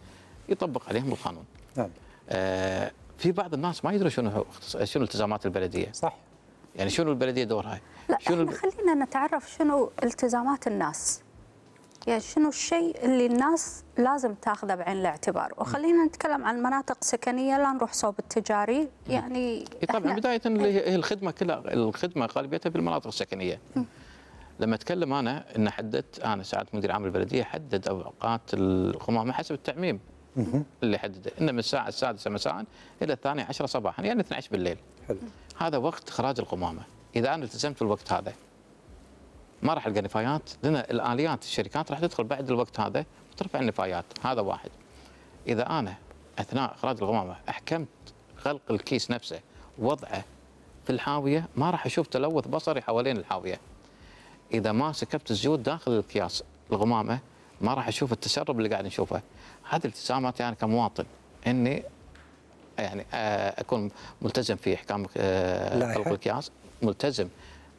يطبق عليهم القانون. نعم. آه في بعض الناس ما يدروا شنو شنو التزامات البلدية. صح. يعني شنو البلدية دورها؟ لا شنو إحنا خلينا نتعرف شنو التزامات الناس يعني شنو الشيء اللي الناس لازم تاخذه بعين الاعتبار وخلينا نتكلم عن مناطق سكنية لا نروح صوب التجاري يعني طبعا بداية اللي هي الخدمة كلها الخدمة غالبيتها في المناطق السكنيه. لما أتكلم أنا إن حددت أنا ساعه مدير عام البلدية حدد أوقات القمامه حسب التعميم اللي حدده إنه من الساعة السادسة مساء إلى الثانية عشرة صباحا يعني 12 بالليل. حلو. هذا وقت إخراج القمامة، إذا أنا التزمت في الوقت هذا ما راح ألقى نفايات لأن الآليات الشركات راح تدخل بعد الوقت هذا وترفع النفايات، هذا واحد. إذا أنا أثناء إخراج القمامة أحكمت غلق الكيس نفسه وضعه في الحاوية ما راح أشوف تلوث بصري حوالين الحاوية. إذا ما سكبت الزيوت داخل الأكياس الغمامه ما راح أشوف التسرب اللي قاعد نشوفه. هذه التزاماتي أنا كمواطن إني يعني آه، أكون ملتزم في إحكام آه،. خلق الكياس ملتزم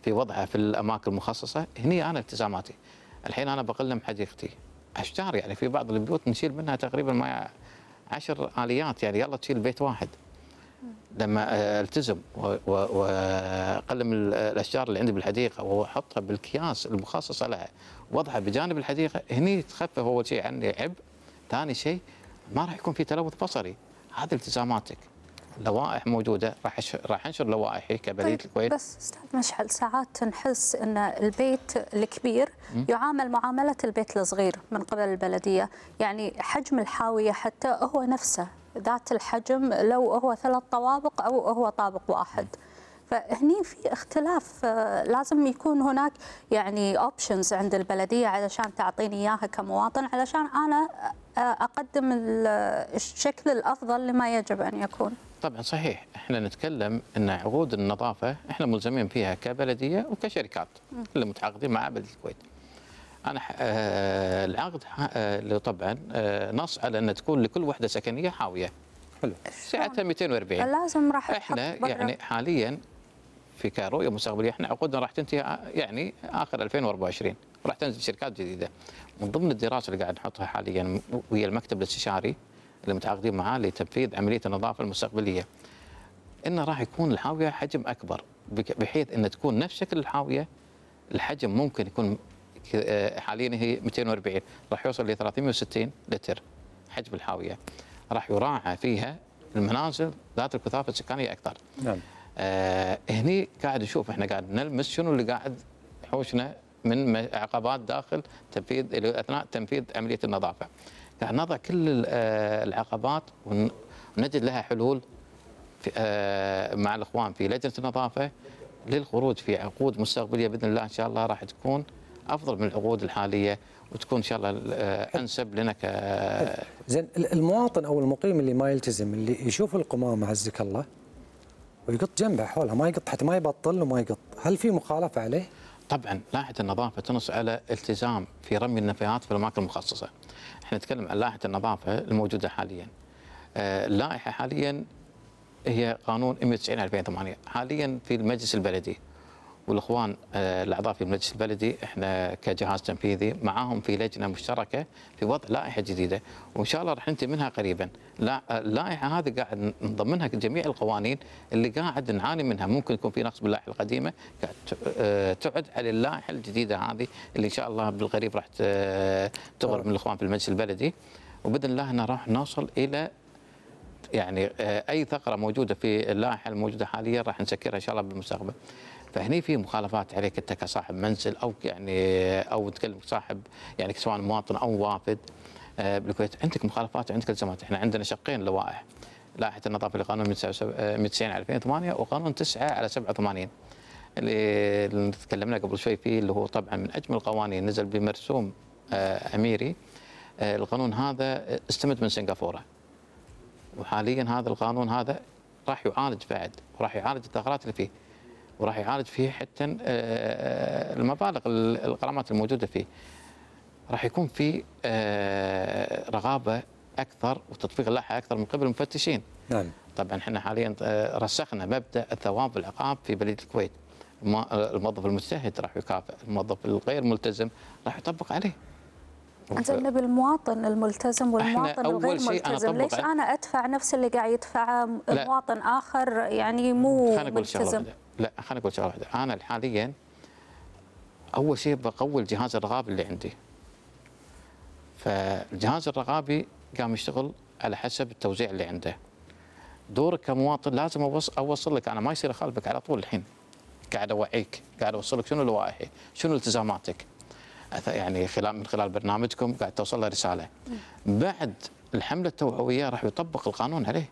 في وضعها في الأماكن المخصصة. هني أنا التزاماتي. الحين أنا بقلم حديقتي أشجار يعني في بعض البيوت نشيل منها تقريبا ما عشر آليات يعني يلا تشيل بيت واحد. لما آه، ألتزم وأقلم ال- الأشجار اللي عندي بالحديقة وأحطها بالكياس المخصصة لها وضعها بجانب الحديقة هني تخفف أول شيء عني عبء ثاني شيء ما راح يكون في تلوث بصري هذه التزاماتك لوائح موجودة راح راح انشر لوائحي كبلديه الكويت بس أستاذ مشعل ساعات نحس إن البيت الكبير. يعامل معاملة البيت الصغير من قبل البلدية، يعني حجم الحاوية حتى هو نفسه ذات الحجم لو هو ثلاث طوابق أو هو طابق واحد. فهني في اختلاف آه، لازم يكون هناك يعني اوبشنز عند البلدية علشان تعطيني إياها كمواطن علشان أنا آه، أقدم ال- الشكل الأفضل لما يجب أن يكون. طبعا صحيح إحنا نتكلم إن عقود النظافة إحنا ملزمين فيها كبلدية وكشركات. اللي متعاقدين مع بلديه الكويت. أنا آه العقد آه اللي طبعا آه نص على أن تكون لكل وحدة سكنية حاوية. حلو. سعتها 240 لازم راح إحنا. يعني حاليا في كرؤيه مستقبلية. إحنا عقودنا راح تنتهي ع- يعني آخر 2024 راح تنزل شركات جديدة. من ضمن الدراسة اللي قاعد نحطها حاليا وهي المكتب الاستشاري اللي متعاقدين معاه لتنفيذ عملية النظافة المستقبلية إنه راح يكون الحاوية حجم أكبر بحيث إن تكون نفس شكل الحاوية الحجم ممكن يكون آه، حاليا هي 240 راح يوصل ل 360 لتر حجم الحاوية. راح يراعى فيها المنازل ذات الكثافة السكانية أكثر. نعم. آه هني قاعد نشوف إحنا قاعد نلمس شنو اللي قاعد يحوشنا من عقبات داخل تنفيذ أثناء تنفيذ عملية النظافة. قاعد نضع كل آه، العقبات ون- ونجد لها حلول في آه، مع الإخوان في لجنة النظافة للخروج في عقود مستقبلية بإذن الله إن شاء الله راح تكون أفضل من العقود الحالية وتكون إن شاء الله آه، أنسب لنا ك زين ال- المواطن أو المقيم اللي ما يلتزم اللي يشوف القمامة عزك الله ويقط جنبها حولها ما يقط حتى ما يبطل وما يقط، هل في مخالفة عليه؟ طبعا لائحة النظافة تنص على التزام في رمي النفايات في الأماكن المخصصة. إحنا نتكلم عن لائحة النظافة الموجودة حاليا. آه، اللائحه حاليا هي قانون 190 2008 حاليا في المجلس البلدي والإخوان آه، الأعضاء في المجلس البلدي إحنا كجهاز تنفيذي معاهم في لجنة مشتركة في وضع لائحة جديدة وإن شاء الله راح ننتهي منها قريبا. لا اللائحة هذه قاعد نضمنها جميع القوانين اللي قاعد نعاني منها ممكن يكون في نقص باللائحة القديمة قاعد آه، تعد على اللائحة الجديدة هذه اللي إن شاء الله بالقريب راح تغرب من الإخوان في المجلس البلدي وبإذن الله راح نوصل إلى يعني آه، أي ثغرة موجودة في اللائحة الموجودة حاليا راح نسكرها إن شاء الله بالمستقبل. فهني في مخالفات عليك انت كصاحب منزل أو يعني أو تكلم صاحب يعني سواء مواطن أو وافد آه، بالكويت. عندك مخالفات وعندك التزامات، إحنا عندنا شقين لوائح. لائحة النظافة لقانون 190 على 2008 وقانون 9 على 87 اللي تكلمنا قبل شوي فيه اللي هو طبعا من أجمل القوانين نزل بمرسوم آه، أميري. آه، القانون هذا استمد من سنغافورة. وحاليا هذا القانون هذا راح يعالج بعد وراح يعالج الثغرات اللي فيه. وراح يعالج فيه حتى آه، المبالغ ال- الغرامات الموجودة فيه. راح يكون في آه، رغابة أكثر وتطبيق اللائحة أكثر من قبل المفتشين. نعم. طبعا إحنا حاليا آه، رسخنا مبدأ الثواب والعقاب في بلدية الكويت. الم- الموظف المجتهد راح يكافئ الموظف الغير ملتزم راح يطبق عليه. زين نبي المواطن الملتزم والمواطن أول الغير شيء أنا ملتزم، أطبق ليش. أنا أدفع نفس اللي قاعد يدفعه. مواطن آخر يعني مو خليني أقول شغلة ملتزم؟ لا خليني أقول شغلة واحدة. أنا حاليا أول شيء بقوي الجهاز الرقابي اللي عندي. فالجهاز الرقابي قام يشتغل على حسب التوزيع اللي عنده. دورك كمواطن لازم اوصل, أوصل لك أنا ما يصير أخالفك على طول الحين. قاعد أوعيك قاعد أوصل لك شنو لوائحي شنو التزاماتك. يعني خلال من خلال برنامجكم قاعد توصل له رسالة. بعد الحملة التوعوية راح يطبق القانون عليه.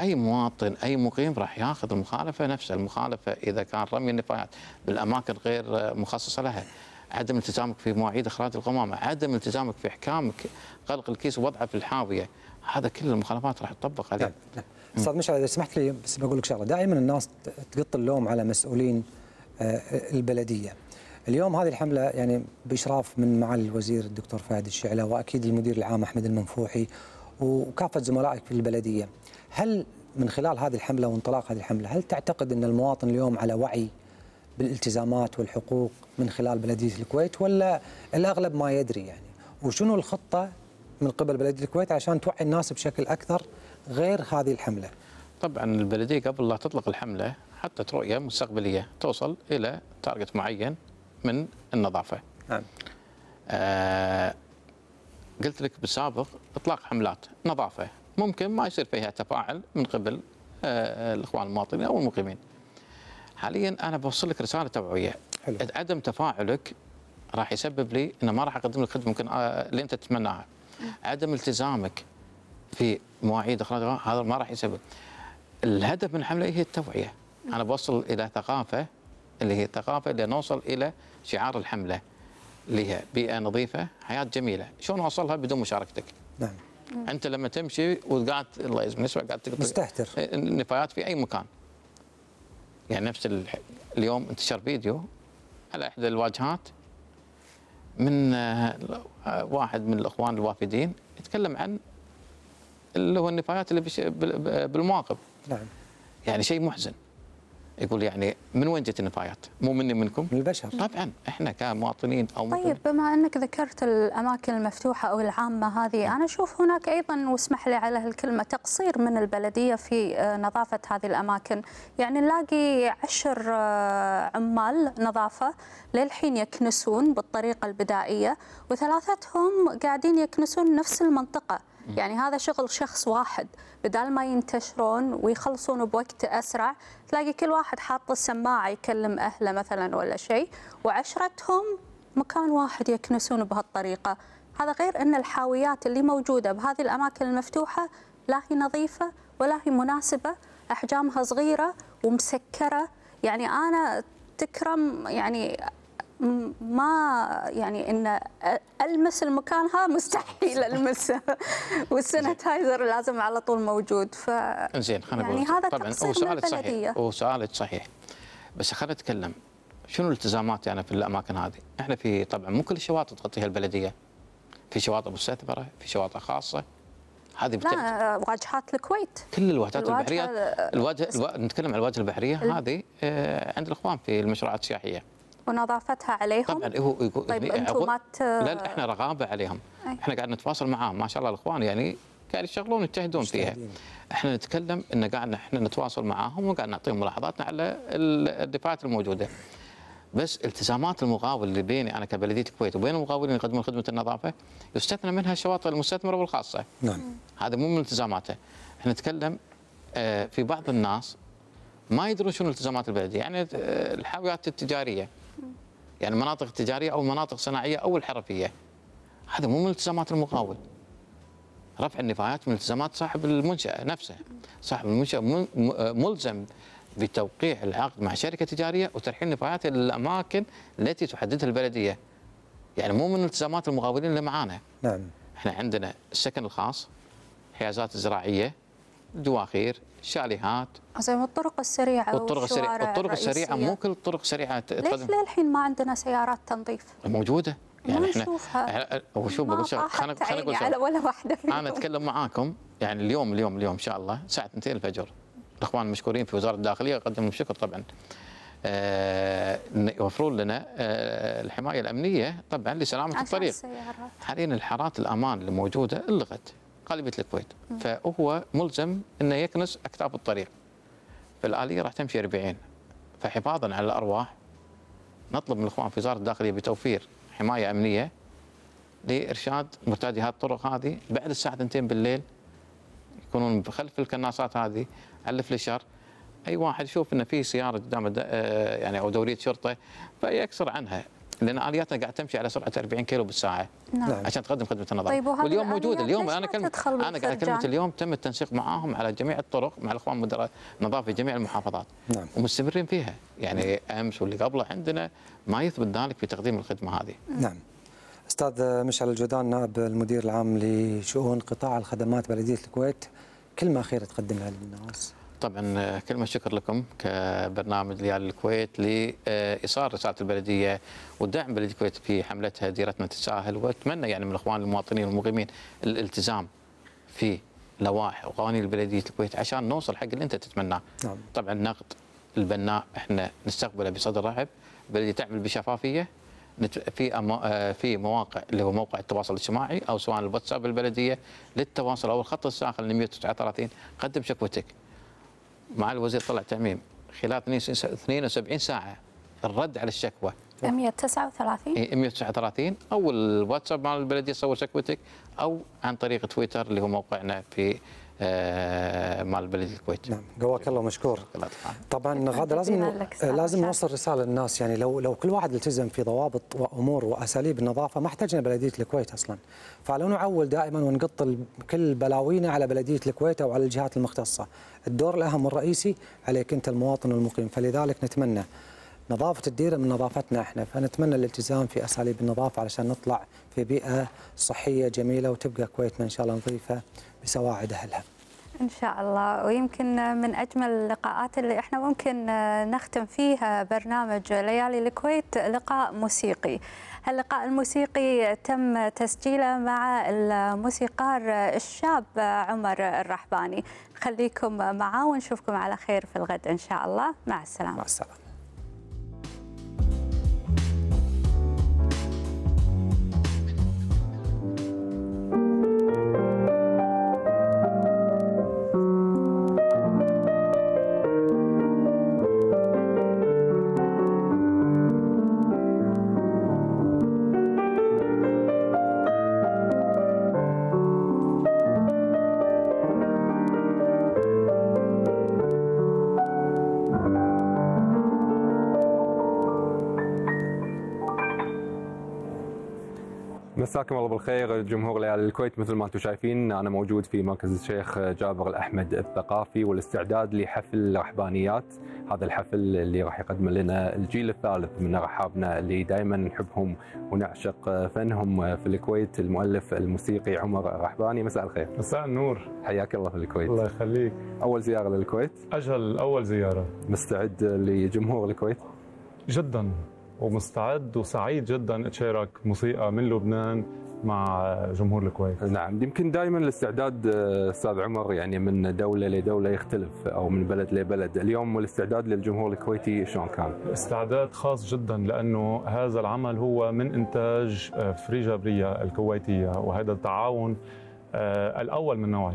أي مواطن أي مقيم راح ياخذ المخالفة نفسها المخالفة إذا كان رمي النفايات بالأماكن غير مخصصة لها. عدم التزامك في مواعيد إخراج القمامه عدم التزامك في احكامك غلق الكيس ووضعه في الحاوية هذا كل المخالفات راح تطبق عليه. أستاذ مشعل إذا سمحت لي بس بقول لك شغلة. دائما الناس تقط اللوم على مسؤولين آه، البلدية. اليوم هذه الحملة يعني بإشراف من معالي الوزير الدكتور فهد الشعلة وأكيد المدير العام أحمد المنفوحي وكافة زملائك في البلدية. هل من خلال هذه الحملة وانطلاق هذه الحملة هل تعتقد أن المواطن اليوم على وعي بالالتزامات والحقوق من خلال بلدية الكويت ولا الأغلب ما يدري يعني وشنو الخطة من قبل بلدية الكويت عشان توعي الناس بشكل أكثر غير هذه الحملة طبعا البلدية قبل لا تطلق الحملة حطت رؤية مستقبلية توصل إلى تارجت معين من النظافة. نعم. آه قلت لك بالسابق إطلاق حملات نظافة ممكن ما يصير فيها تفاعل من قبل آه الإخوان المواطنين أو المقيمين. حاليا أنا بوصل لك رسالة توعيه حلو. عدم تفاعلك راح يسبب لي إنه ما راح أقدم لك خدمة ممكن آه اللي أنت تتمناها. عدم التزامك في مواعيد إخراج هذا ما راح يسبب. الهدف من الحملة هي التوعية. أنا بوصل إلى ثقافة اللي هي الثقافه اللي نوصل إلى شعار الحملة اللي هي بيئة نظيفة، حياة جميلة، شلون أوصلها بدون مشاركتك؟ نعم. أنت لما تمشي وقاعد الله يسلمك نسمع قاعد تقطع. مستهتر. النفايات في أي مكان. يعني نفس اليوم انتشر فيديو على إحدى الواجهات من آه، واحد من الأخوان الوافدين يتكلم عن اللي هو النفايات اللي بالمواقف. نعم. يعني شيء محزن. يقول يعني من وين جت النفايات؟ مو مني منكم؟ من البشر طبعا إحنا كمواطنين أو طيب بما إنك ذكرت الأماكن المفتوحة أو العامة هذه أنا أشوف هناك أيضا واسمح لي على هالكلمة تقصير من البلدية في آه، نظافة هذه الأماكن يعني نلاقي عشر آه، عمال نظافة للحين يكنسون بالطريقة البدائية وثلاثتهم قاعدين يكنسون نفس المنطقة يعني هذا شغل شخص واحد. بدال ما ينتشرون ويخلصون بوقت أسرع تلاقي كل واحد حاط السماعة يكلم أهله مثلا ولا شيء وعشرتهم مكان واحد يكنسون بهالطريقة. هذا غير إن الحاويات اللي موجودة بهذه الأماكن المفتوحة لا هي نظيفة ولا هي مناسبة أحجامها صغيرة ومسكرة. يعني أنا تكرم يعني ما يعني إن ألمس المكانها مستحيل المسه والسانيتايزر لازم على طول موجود ف زين خلينا يعني هذا طبعا هو سؤالك صحيح. البلدية. هو سؤالك صحيح. بس خلينا نتكلم شنو الالتزامات يعني في الأماكن هذه؟ إحنا في طبعا مو كل الشواطئ تغطيها البلدية. في شواطئ مستثمرة في شواطئ خاصة. هذه لا واجهات الكويت. كل الواجهات الواجهة- البحرية. الواجهه الوا... نتكلم عن الواجهة البحرية. ال- هذه آه، عند الإخوان في المشروعات السياحية. ونظافتها عليهم. طبعا هو يقول طيب يعني أنتم ما ت... لا لا إحنا رغابة عليهم. أي. إحنا قاعد نتواصل معاهم ما شاء الله الإخوان يعني قاعد يشتغلون يجتهدون فيها. إحنا نتكلم إن قاعد إحنا نتواصل معاهم وقاعد نعطيهم ملاحظاتنا على ال- الدفاعات الموجودة. بس التزامات المقاول اللي بيني أنا كبلدية الكويت وبين المقاولين اللي يقدمون خدمة النظافة يستثنى منها الشواطئ المستثمرة والخاصة. نعم. هذا مو من التزاماته. إحنا نتكلم آه، في بعض الناس ما يدرون شنو التزامات البلدية. يعني آه، الحاويات التجارية. يعني المناطق التجاريه أو المناطق الصناعيه أو الحرفية. هذا مو من التزامات المقاول. رفع النفايات من التزامات صاحب المنشأة نفسه. صاحب المنشأة ملزم بتوقيع العقد مع شركة تجارية وترحيل النفايات إلى الأماكن التي تحددها البلدية. يعني مو من التزامات المقاولين اللي معانا. نعم. إحنا عندنا السكن الخاص الحيازات الزراعيه الدواخير ما الطرق السريعة والطرق السريعه الطرق السريعة. مو كل الطرق السريعه ت- ليش للحين ما عندنا سيارات تنظيف؟ موجودة. ما يعني إحنا نشوفها. إحنا- هو شوف ما بقول شغله خليني أقول على ولا واحدة. أنا أتكلم معاكم يعني اليوم اليوم اليوم إن شاء الله الساعة 2 الفجر. الأخوان المشكورين في وزارة الداخلية يقدموا الشكر طبعا. آه، يوفرون لنا آه، الحماية الأمنية طبعا لسلامة الطريق. حاليا الحارات الأمان اللي موجوده ألغت. غالبيه الكويت. فهو ملزم إنه يكنس أكتاف الطريق. فالاليه راح تمشي 40 فحفاظا على الأرواح نطلب من الإخوان في وزارة الداخلية بتوفير حماية أمنية لإرشاد مرتادي الطرق هذه. بعد الساعة 2 بالليل يكونون خلف الكناصات هذه على الفليشر أي واحد يشوف إنه في سيارة قدامه د- آه، يعني أو دورية شرطة فيكسر عنها. لأن الياتنا قاعد تمشي على سرعة 40 كيلو بالساعة نعم. عشان تقدم خدمة النظافه طيب واليوم موجودة. اليوم أنا تدخل أنا قاعد؟ كلمه اليوم تم التنسيق معاهم على جميع الطرق مع الأخوان مدراء النظافه في جميع المحافظات. نعم. ومستمرين فيها. يعني أمس واللي قبله عندنا ما يثبت ذلك في تقديم الخدمة هذه. نعم. أستاذ مشعل الجودان نائب المدير العام لشؤون قطاع الخدمات بلدية الكويت كلمة أخيرة تقدمها للناس. طبعا آه، كلمة شكر لكم كبرنامج ليال الكويت لإيصال رسالة البلدية والدعم بلدية الكويت في حملتها ديرتنا تتساهل وأتمنى يعني من الإخوان المواطنين والمقيمين الالتزام في لوائح وقوانين بلدية الكويت عشان نوصل حق اللي أنت تتمناه. نعم. طبعا النقد البناء إحنا نستقبله بصدر رحب، البلديه تعمل بشفافية نت- في آه، في مواقع اللي هو موقع التواصل الاجتماعي أو سواء الواتساب البلدية للتواصل أو الخط الساخن 139 قدم شكوتك. مع الوزير طلع تعميم خلال 72 ساعة. الرد على الشكوى. 139 إيه، 139 أو الواتساب مع البلديه صور شكوتك أو عن طريق تويتر اللي هو موقعنا في آه، مال بلديه الكويت. نعم قواك الله مشكور. طبعا غاده لازم لازم. نوصل رسالة للناس. يعني لو لو كل واحد التزم في ضوابط وأمور وأساليب النظافة ما احتاجنا بلدية الكويت أصلا. فلو نعول دائما ونقط كل بلاوينا على بلدية الكويت أو على الجهات المختصة. الدور الأهم والرئيسي عليك أنت المواطن المقيم. فلذلك نتمنى نظافة الديره من نظافتنا إحنا. فنتمنى الالتزام في أساليب النظافة علشان نطلع في بيئة صحية جميلة وتبقى كويتنا إن شاء الله نظيفة. بسواعد أهلها. إن شاء الله. ويمكن من أجمل اللقاءات اللي إحنا ممكن نختم فيها برنامج ليالي الكويت لقاء موسيقي. اللقاء الموسيقي تم تسجيله مع الموسيقار الشاب عمر الرحباني. خليكم معاه ونشوفكم على خير في الغد إن شاء الله. مع السلامة. مع السلامة. مساكم الله بالخير جمهور ليالي الكويت مثل ما أنتم شايفين أنا موجود في مركز الشيخ جابر الأحمد الثقافي والاستعداد لحفل رحبانيات. هذا الحفل اللي راح يقدم لنا الجيل الثالث من رحابنا اللي دائما نحبهم ونعشق فنهم في الكويت. المؤلف الموسيقي عمر الرحباني مساء الخير. مساء النور. حياك الله في الكويت. الله يخليك. أول زيارة للكويت؟ أجل أول زيارة. مستعد لجمهور الكويت؟ جدا. ومستعد وسعيد جدا اتشارك موسيقى من لبنان مع جمهور الكويت. نعم يمكن دائما الاستعداد أستاذ عمر يعني من دولة لدولة يختلف أو من بلد لبلد، اليوم الاستعداد للجمهور الكويتي شلون كان؟ استعداد خاص جدا لأنه هذا العمل هو من إنتاج فري جابريه الكويتية وهذا التعاون آه، الأول من نوعه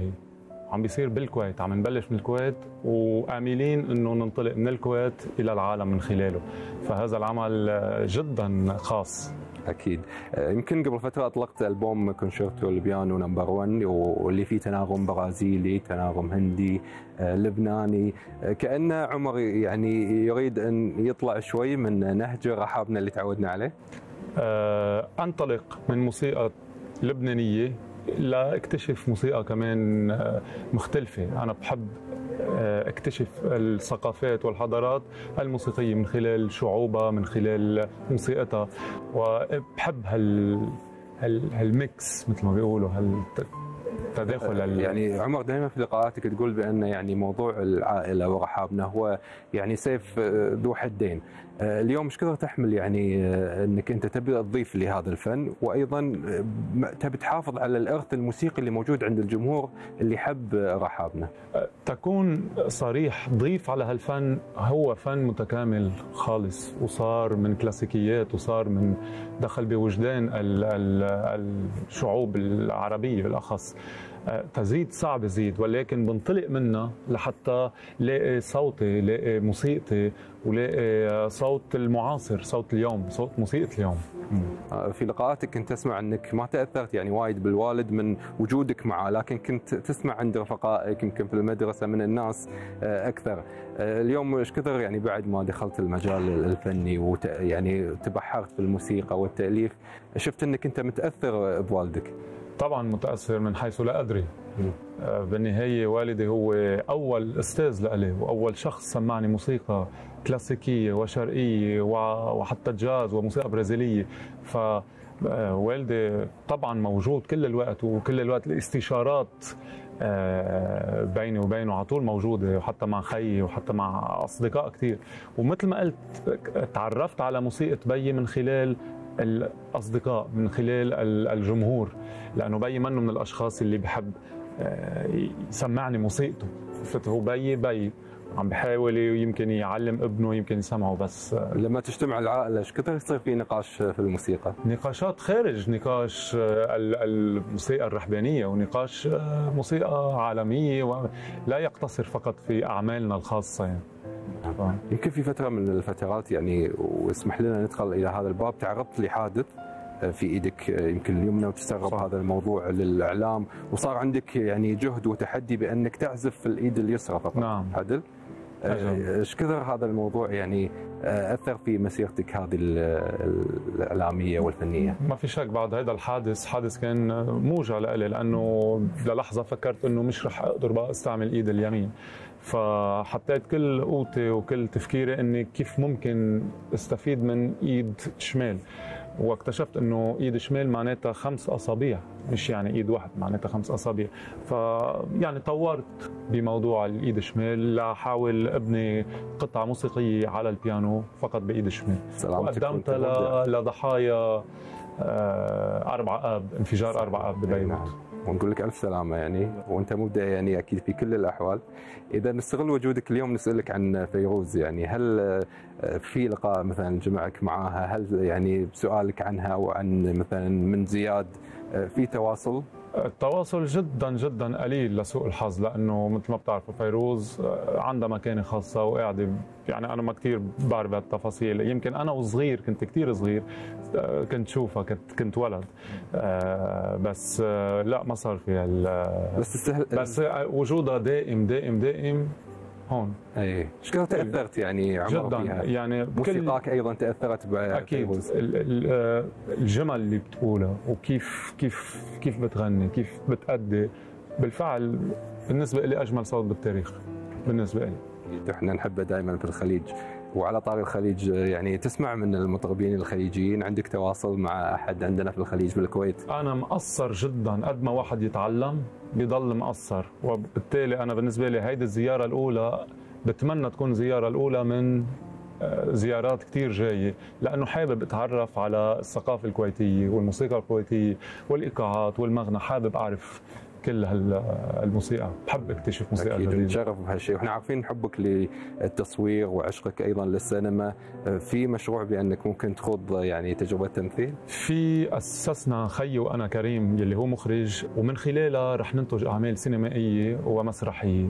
عم بيصير بالكويت عم نبلش من الكويت وآملين إنه ننطلق من الكويت إلى العالم من خلاله. فهذا العمل جدا خاص. أكيد. يمكن قبل فترة أطلقت ألبوم كونشيرتو البيانو number 1 واللي فيه تناغم برازيلي تناغم هندي آه، لبناني. آه، كأن عمر يعني يريد أن يطلع شوي من نهج الرحابنة اللي تعودنا عليه. آه، أنطلق من موسيقى لبنانية لاكتشف موسيقى كمان آه، مختلفة. أنا بحب آه، اكتشف الثقافات والحضارات الموسيقية من خلال شعوبها من خلال موسيقتها. وبحب هال هال هالميكس مثل ما بيقولوا هالتداخل ال- يعني عمر دائما في لقاءاتك تقول بأن يعني موضوع العائلة ورحابنا هو يعني سيف آه، ذو حدين. اليوم إيش كثر تحمل يعني آه، انك انت تبي تضيف لهذا الفن؟ وأيضا آه، تبي تحافظ على الإرث الموسيقي اللي موجود عند الجمهور اللي آه، رحابنا. تكون صريح ضيف على هالفن هو فن متكامل خالص وصار من كلاسيكيات وصار من دخل بوجدان ال- ال- الشعوب العربية بالأخص. آه، تزيد صعب زيد ولكن بنطلق منها لحتى لاقي صوتي لاقي موسيقتي ولاقي صوت المعاصر صوت اليوم صوت موسيقى اليوم. في لقاءاتك كنت أسمع أنك ما تأثرت يعني وايد بالوالد من وجودك معه لكن كنت تسمع عند رفقائك يمكن في المدرسة من الناس آه، أكثر. آه، اليوم إيش كثر يعني بعد ما دخلت المجال الفني وت يعني تبحرت في الموسيقى والتأليف شفت أنك أنت متأثر بوالدك؟ طبعا متأثر من حيث لا أدري. آه، بالنهاية والدي هو أول أستاذ لإلي وأول شخص سمعني موسيقى كلاسيكية وشرقية وحتى جاز وموسيقى برازيلية. ف آه، والدي طبعا موجود كل الوقت وكل الوقت الاستشارات آه، بيني وبينه على طول موجودة وحتى مع خيي وحتى مع أصدقاء كثير ومثل ما قلت تعرفت على موسيقى بيي من خلال الأصدقاء من خلال ال- الجمهور لأنه بيي منه من الأشخاص اللي بحب آه، يسمعني موسيقته. هو بيي بيي عم بحاول يمكن يعلم ابنه يمكن يسمعه بس. لما تجتمع العائلة إيش كثر يصير في نقاش في الموسيقى؟ نقاشات خارج نقاش آه، ال- الموسيقى الرحبانيه ونقاش آه، موسيقى عالمية ولا يقتصر فقط في أعمالنا الخاصة يعني. يمكن في فترة من الفترات يعني واسمح لنا ندخل إلى هذا الباب. تعرضت لحادث آه، في إيدك آه، يمكن اليمنى وتسرب هذا الموضوع للإعلام وصار عندك يعني جهد وتحدي بأنك تعزف في الإيد اليسرى فقط. نعم. عدل؟ آه، إيش كثر هذا الموضوع يعني أثر في مسيرتك هذه ال- الإعلامية والفنية؟ ما في شك بعد هذا الحادث حادث كان موجع لإلي لأنه للحظة فكرت إنه مش رح أقدر بقى أستعمل ايد اليمين. فحطيت كل قوتي وكل تفكيري إني كيف ممكن أستفيد من إيد شمال. واكتشفت إنه إيد شمال معناتها خمس أصابيع مش يعني إيد واحد معناتها خمس أصابيع. ف يعني طورت بموضوع الإيد الشمال لحاول أبني قطعة موسيقية على البيانو فقط بإيد الشمال وقدمتها. ل- لضحايا آه، أربع آب انفجار أربع آب ببيروت. ونقول لك ألف سلامة يعني وأنت مبدع يعني أكيد في كل الأحوال. إذا نستغل وجودك اليوم نسألك عن فيروز يعني هل آه، في لقاء مثلا جمعك معاها؟ هل يعني سؤالك عنها أو عن مثلا من زياد آه، في تواصل؟ التواصل جدا جدا قليل لسوء الحظ لأنه مثل ما بتعرفوا فيروز آه، عندها مكانة خاصة وقاعدة يعني أنا ما كثير بعرف هالتفاصيل يمكن أنا وصغير كنت كثير صغير آه، كنت شوفها كنت كنت ولد. آه، بس لا ما صار في هال- بس بس وجودها دائم دائم دائم. هون. اي إيش كثر تأثرت يعني عمر جدا فيها. يعني موسيقاك أيضا تأثرت أكيد. آه، الجمل اللي بتقولها وكيف كيف كيف بتغني كيف بتأدي. بالفعل بالنسبة لي أجمل صوت بالتاريخ. بالنسبة لي إحنا نحبه دائما في الخليج. وعلى طاري الخليج يعني تسمع من المطربين الخليجيين؟ عندك تواصل مع أحد عندنا في الخليج بالكويت أنا مقصر جدا قد ما واحد يتعلم بيضل مقصر وبالتالي أنا بالنسبة لي هيدي الزيارة الأولى بتمنى تكون زيارة الأولى من آه، زيارات كتير جاية لأنه حابب أتعرف على الثقافة الكويتية والموسيقى الكويتية والإيقاعات والمغنى حابب أعرف كل هالموسيقى. بحب اكتشف موسيقى أكيد. جديدة. نتشرف بهالشيء وإحنا عارفين حبك للتصوير وعشقك أيضا للسينما. في مشروع بأنك ممكن تخوض يعني تجربة تمثيل؟ في أسسنا خيي وأنا كريم يلي هو مخرج ومن خلالها رح ننتج أعمال سينمائية ومسرحية.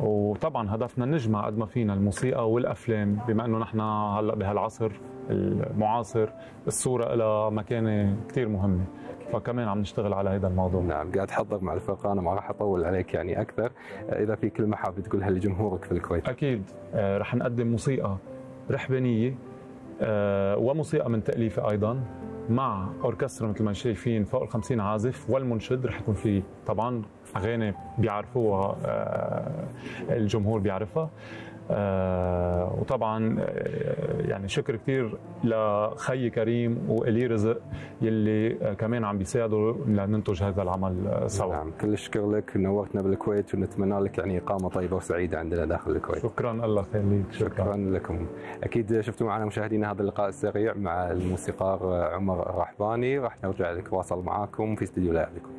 وطبعا هدفنا نجمع قد ما فينا الموسيقى والأفلام بما إنه نحن هلأ بهالعصر المعاصر. الصورة لها مكانة كثير مهمة. فكمان عم نشتغل على هذا الموضوع. نعم قاعد تحضر مع الفرقه أنا ما راح أطول عليك يعني أكثر. إذا في كلمة حابب تقولها لجمهورك في الكويت. أكيد آه، رح نقدم موسيقى رحبانية آه، وموسيقى من تاليفي أيضا مع أوركسترا مثل ما شايفين فوق ال 50 عازف والمنشد رح يكون في طبعا أغاني بيعرفوها آه، الجمهور بيعرفها. آه، وطبعا آه، يعني شكر كثير لخي كريم والي رزق يلي آه، كمان عم بيساعدوا لننتج هذا العمل آه، سوا. نعم كل الشكر لك نورتنا بالكويت ونتمنى لك يعني إقامة طيبة وسعيدة عندنا داخل الكويت. شكرا الله يخليك. شكرا, شكرا لكم. أكيد شفتوا معنا مشاهدينا هذا اللقاء السريع مع الموسيقار عمر الرحباني راح نرجع نتواصل معاكم في استديو لاعبكم